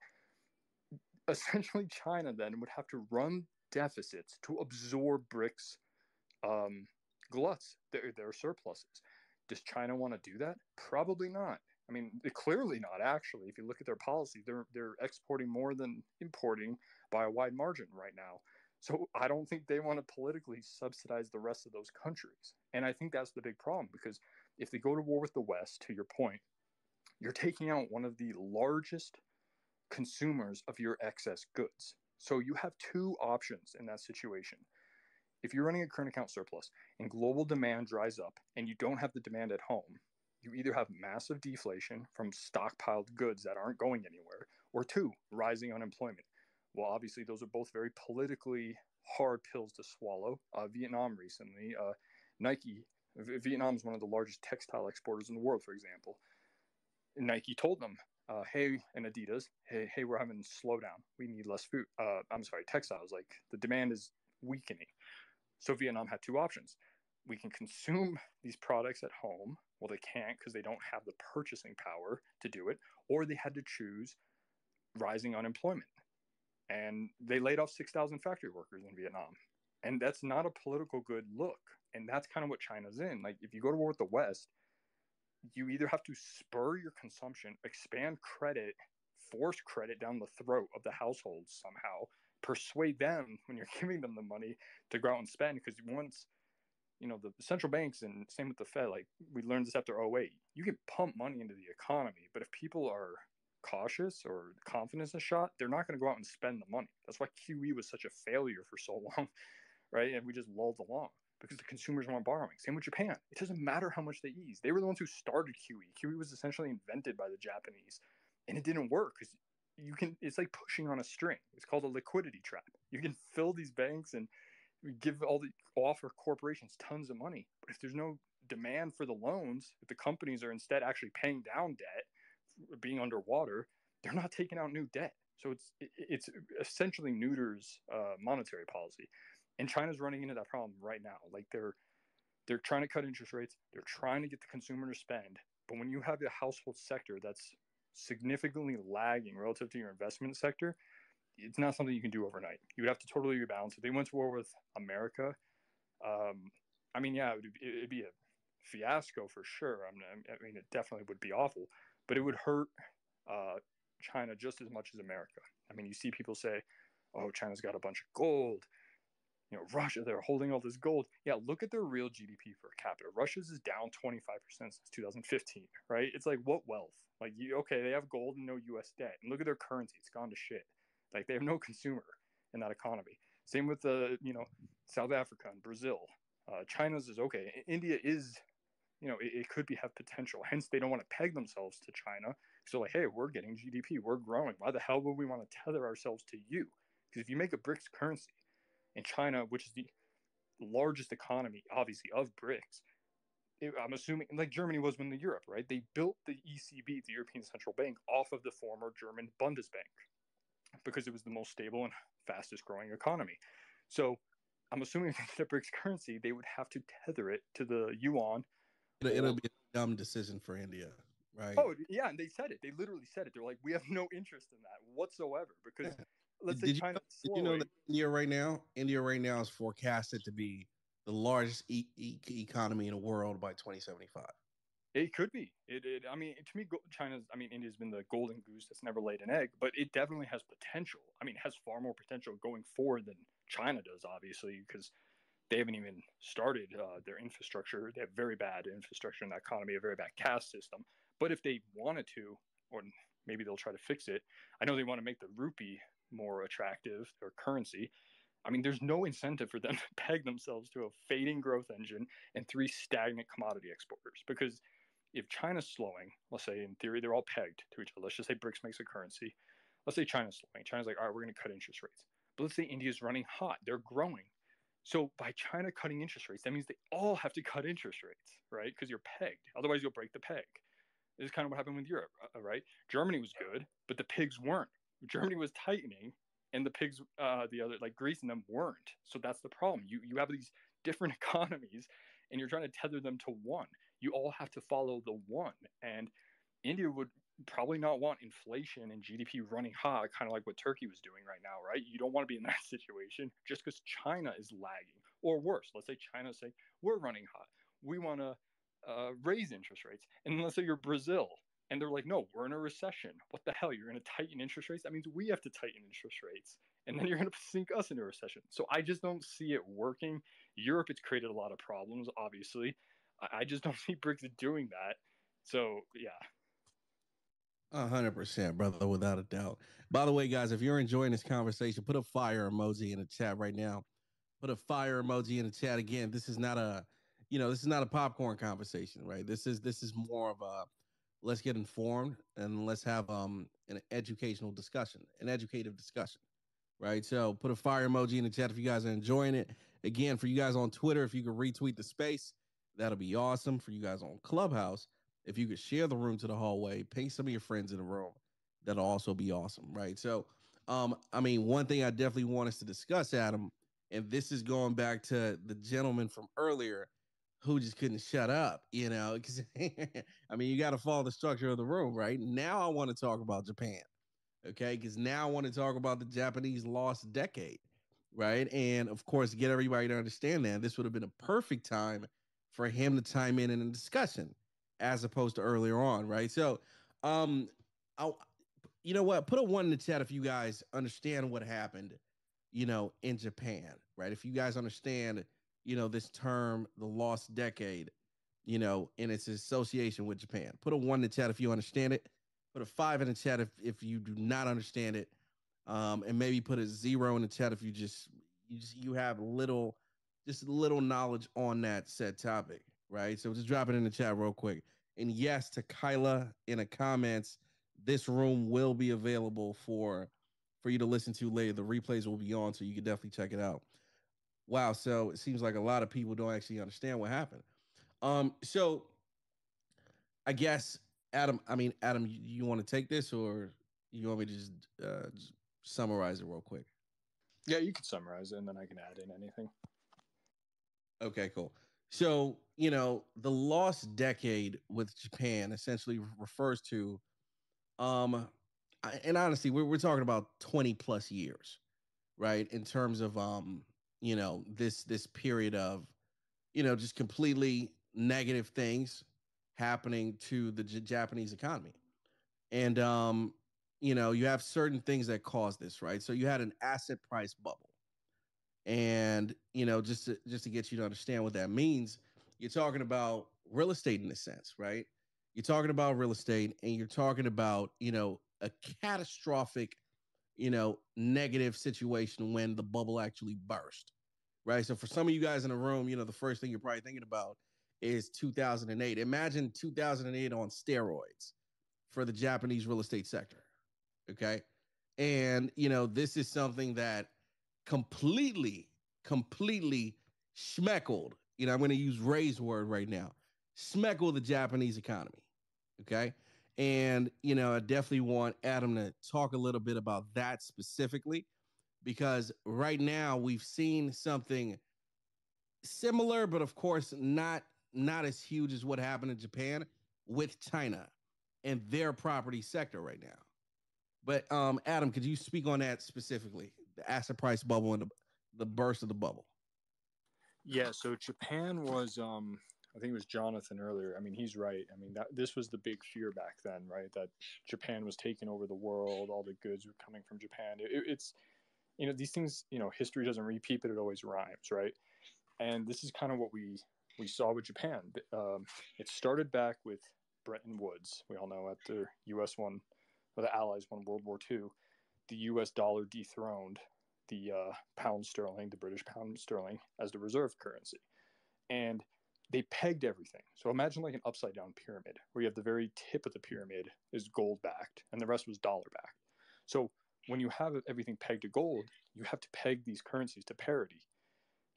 essentially China then would have to run deficits to absorb BRICS um, gluts, their, their surpluses. Does China want to do that? Probably not. I mean, eh, clearly not. Actually, if you look at their policy, they're they're exporting more than importing by a wide margin right now. So I don't think they want to politically subsidize the rest of those countries. And I think that's the big problem because if they go to war with the West, to your point, you're taking out one of the largest consumers of your excess goods. So you have two options in that situation if you're running a current account surplus and global demand dries up and you don't have the demand at home, you either have massive deflation from stockpiled goods that aren't going anywhere, or two, rising unemployment. Well, obviously, those are both very politically hard pills to swallow. Uh, Vietnam recently, uh, Nike, Vietnam is one of the largest textile exporters in the world, for example. Nike told them, uh, "Hey," and Adidas, "Hey, hey, we're having slowdown. We need less food. Uh, I'm sorry, textiles. Like the demand is weakening." So Vietnam had two options: we can consume these products at home. Well, they can't because they don't have the purchasing power to do it, or they had to choose rising unemployment. And they laid off 6,000 factory workers in Vietnam. And that's not a political good look. And that's kind of what China's in. Like, if you go to war with the West, you either have to spur your consumption, expand credit, force credit down the throat of the households somehow, persuade them when you're giving them the money to go out and spend. Because once you know the central banks and same with the fed like we learned this after 08 you can pump money into the economy but if people are cautious or confidence is shot they're not going to go out and spend the money. That's why qe was such a failure for so long right? And we just lulled along because the consumers weren't borrowing. Same with japan. It doesn't matter how much they ease. They were the ones who started qe qe was essentially invented by the japanese and it didn't work because you can it's like pushing on a string. It's called a liquidity trap. You can fill these banks and give all the offer corporations tons of money. But if there's no demand for the loans, if the companies are instead actually paying down debt, being underwater, they're not taking out new debt. So it's it's essentially neuters uh, monetary policy, and China's running into that problem right now. Like they're they're trying to cut interest rates, they're trying to get the consumer to spend, but when you have a household sector that's significantly lagging relative to your investment sector, it's not something you can do overnight. You would have to totally rebalance. If they went to war with America, um, I mean, yeah, it would, it'd be a fiasco for sure. I mean, I mean, it definitely would be awful, but it would hurt uh, China just as much as America. I mean, you see people say, "Oh, China's got a bunch of gold." You know, Russia, they're holding all this gold. Yeah, look at their real GDP per capita. Russia's is down 25% since 2015, right? It's like, what wealth? Like, you, okay, they have gold and no US debt. And look at their currency. It's gone to shit. Like they have no consumer in that economy. Same with the you know South Africa and Brazil. Uh, China's is okay. India is you know it, it, could be have potential. Hence they don't want to peg themselves to China. So like hey we're getting GDP we're growing. Why the hell would we want to tether ourselves to you? Because if you make a BRICS currency in China, which is the largest economy obviously of BRICS, I'm assuming like Germany was when the Europe, right? They built the ECB, the European Central Bank, off of the former German Bundesbank, because it was the most stable and fastest growing economy. So I'm assuming if they BRICS currency, they would have to tether it to the yuan. It'll, it'll be a dumb decision for India, right? Oh yeah, and they said it. They literally said it. They're like, we have no interest in that whatsoever because let's did say China. You know, did you know that India right now? India right now is forecasted to be the largest e- e- economy in the world by 2075. It could be. It, it, I mean, to me, China's. I mean, India's been the golden goose that's never laid an egg, but it definitely has potential. I mean, it has far more potential going forward than China does, obviously, because they haven't even started uh, their infrastructure. They have very bad infrastructure in that economy, a very bad caste system. But if they wanted to, or maybe they'll try to fix it. I know they want to make the rupee more attractive, their currency. I mean, there's no incentive for them to peg themselves to a fading growth engine and three stagnant commodity exporters because if China's slowing, let's say in theory they're all pegged to each other. Let's just say BRICS makes a currency. Let's say China's slowing. China's like, all right, we're going to cut interest rates. But let's say India's running hot. They're growing. So by China cutting interest rates, that means they all have to cut interest rates, right? Because you're pegged. Otherwise, you'll break the peg. This is kind of what happened with Europe, uh, right? Germany was good, but the pigs weren't. Germany was tightening, and the pigs, uh, the other like Greece and them weren't. So that's the problem. You you have these different economies, and you're trying to tether them to one you all have to follow the one. And India would probably not want inflation and GDP running hot, kind of like what Turkey was doing right now, right? You don't want to be in that situation just because China is lagging. Or worse, let's say China's saying, we're running hot. We want to uh, raise interest rates. And let's say you're Brazil and they're like, no, we're in a recession. What the hell? You're going to tighten interest rates? That means we have to tighten interest rates. And then you're going to sink us into a recession. So I just don't see it working. Europe, it's created a lot of problems, obviously. I just don't see BRICS doing that. So yeah. A hundred percent, brother, without a doubt. By the way, guys, if you're enjoying this conversation, put a fire emoji in the chat right now. Put a fire emoji in the chat again. This is not a, you know, this is not a popcorn conversation, right? This is this is more of a let's get informed and let's have um an educational discussion, an educative discussion. right? So put a fire emoji in the chat if you guys are enjoying it. Again, for you guys on Twitter, if you could retweet the space, that'll be awesome. For you guys on Clubhouse, if you could share the room to the hallway, pay some of your friends in the room, that'll also be awesome, right? So, um, I mean, one thing I definitely want us to discuss, Adam, and this is going back to the gentleman from earlier who just couldn't shut up, you know, because I mean, you got to follow the structure of the room, right? Now I want to talk about Japan, okay? Because now I want to talk about the Japanese lost decade, right? And of course, get everybody to understand that this would have been a perfect time for him to chime in in a discussion as opposed to earlier on, right? So, um, I, you know what? Put a one in the chat if you guys understand what happened, you know, in Japan, right? If you guys understand you know, this term, the lost decade, you know, in its association with Japan. Put a one in the chat if you understand it. Put a five in the chat if, if you do not understand it. Um, and maybe put a zero in the chat if you just you just you have little just little knowledge on that said topic, right? So just drop it in the chat real quick. And yes, to Kyla in the comments, this room will be available for for you to listen to later. The replays will be on, so you can definitely check it out wow, so it seems like a lot of people don't actually understand what happened. Um, so I guess Adam, I mean Adam, you, you want to take this or you want me to just, uh, just summarize it real quick? Yeah, you can summarize it and then I can add in anything. Okay, cool. So, you know, the lost decade with Japan essentially refers to um and honestly, we're, we're talking about 20 plus years, right? In terms of um you know this this period of you know just completely negative things happening to the J- Japanese economy. And um you know, you have certain things that cause this, right? So you had an asset price bubble. And, you know, just to, just to get you to understand what that means, you're talking about real estate in a sense, right? You're talking about real estate and you're talking about, you know, a catastrophic you know, negative situation when the bubble actually burst, right? So for some of you guys in the room, you know, the first thing you're probably thinking about is 2008. Imagine 2008 on steroids for the Japanese real estate sector, okay? And, you know, this is something that completely, completely schmeckled, you know, I'm going to use Ray's word right now, schmeckled the Japanese economy, okay? And, you know, I definitely want Adam to talk a little bit about that specifically because right now we've seen something similar, but of course not not as huge as what happened in Japan with China and their property sector right now. But um, Adam, could you speak on that specifically? The asset price bubble and the, the burst of the bubble. Yeah, so Japan was um I think it was Jonathan earlier. I mean, he's right. I mean, that this was the big fear back then, right? That Japan was taking over the world. All the goods were coming from Japan. It, it's, you know, these things. You know, history doesn't repeat, but it always rhymes, right? And this is kind of what we we saw with Japan. Um, it started back with Bretton Woods. We all know after the U.S. won, or the Allies won World War II, the U.S. dollar dethroned the uh, pound sterling, the British pound sterling, as the reserve currency, and they pegged everything. So imagine like an upside down pyramid where you have the very tip of the pyramid is gold backed and the rest was dollar backed. So when you have everything pegged to gold, you have to peg these currencies to parity.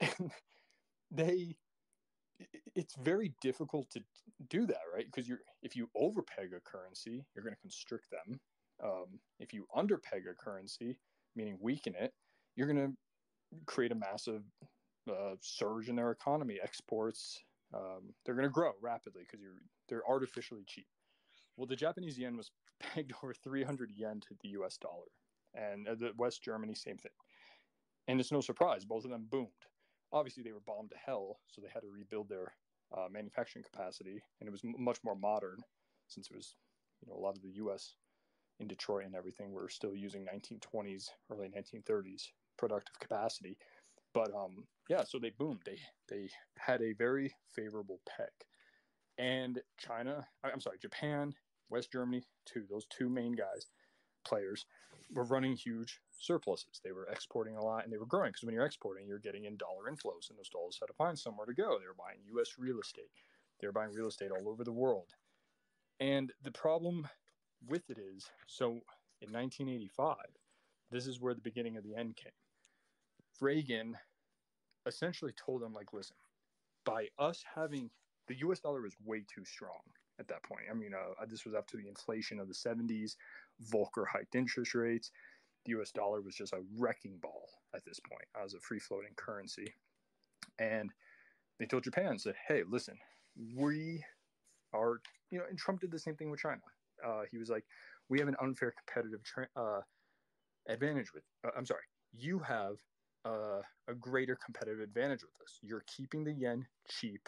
And they it's very difficult to do that, right? Because you're if you overpeg a currency, you're going to constrict them. Um, if you underpeg a currency, meaning weaken it, you're going to create a massive uh, surge in their economy, exports, um, they're going to grow rapidly because you're they're artificially cheap. Well, the Japanese yen was pegged over 300 yen to the U.S. dollar, and uh, the West Germany same thing. And it's no surprise, both of them boomed. Obviously, they were bombed to hell, so they had to rebuild their uh, manufacturing capacity, and it was m- much more modern since it was, you know, a lot of the U.S. in Detroit and everything we're still using 1920s, early 1930s productive capacity. But um, yeah, so they boomed. They they had a very favorable peg, and China. I'm sorry, Japan, West Germany, two those two main guys, players, were running huge surpluses. They were exporting a lot and they were growing because when you're exporting, you're getting in dollar inflows, and those dollars had to find somewhere to go. They were buying U.S. real estate. They were buying real estate all over the world, and the problem with it is so in 1985 this is where the beginning of the end came. Reagan essentially told them, like, listen, by us having the US dollar was way too strong at that point. I mean, uh, this was after the inflation of the 70s. Volcker hiked interest rates. The US dollar was just a wrecking ball at this point as a free floating currency. And they told Japan, said, hey, listen, we are, you know, and Trump did the same thing with China. Uh, he was like, we have an unfair competitive tra- uh, advantage with, uh, I'm sorry, you have uh, a greater competitive advantage with us. You're keeping the yen cheap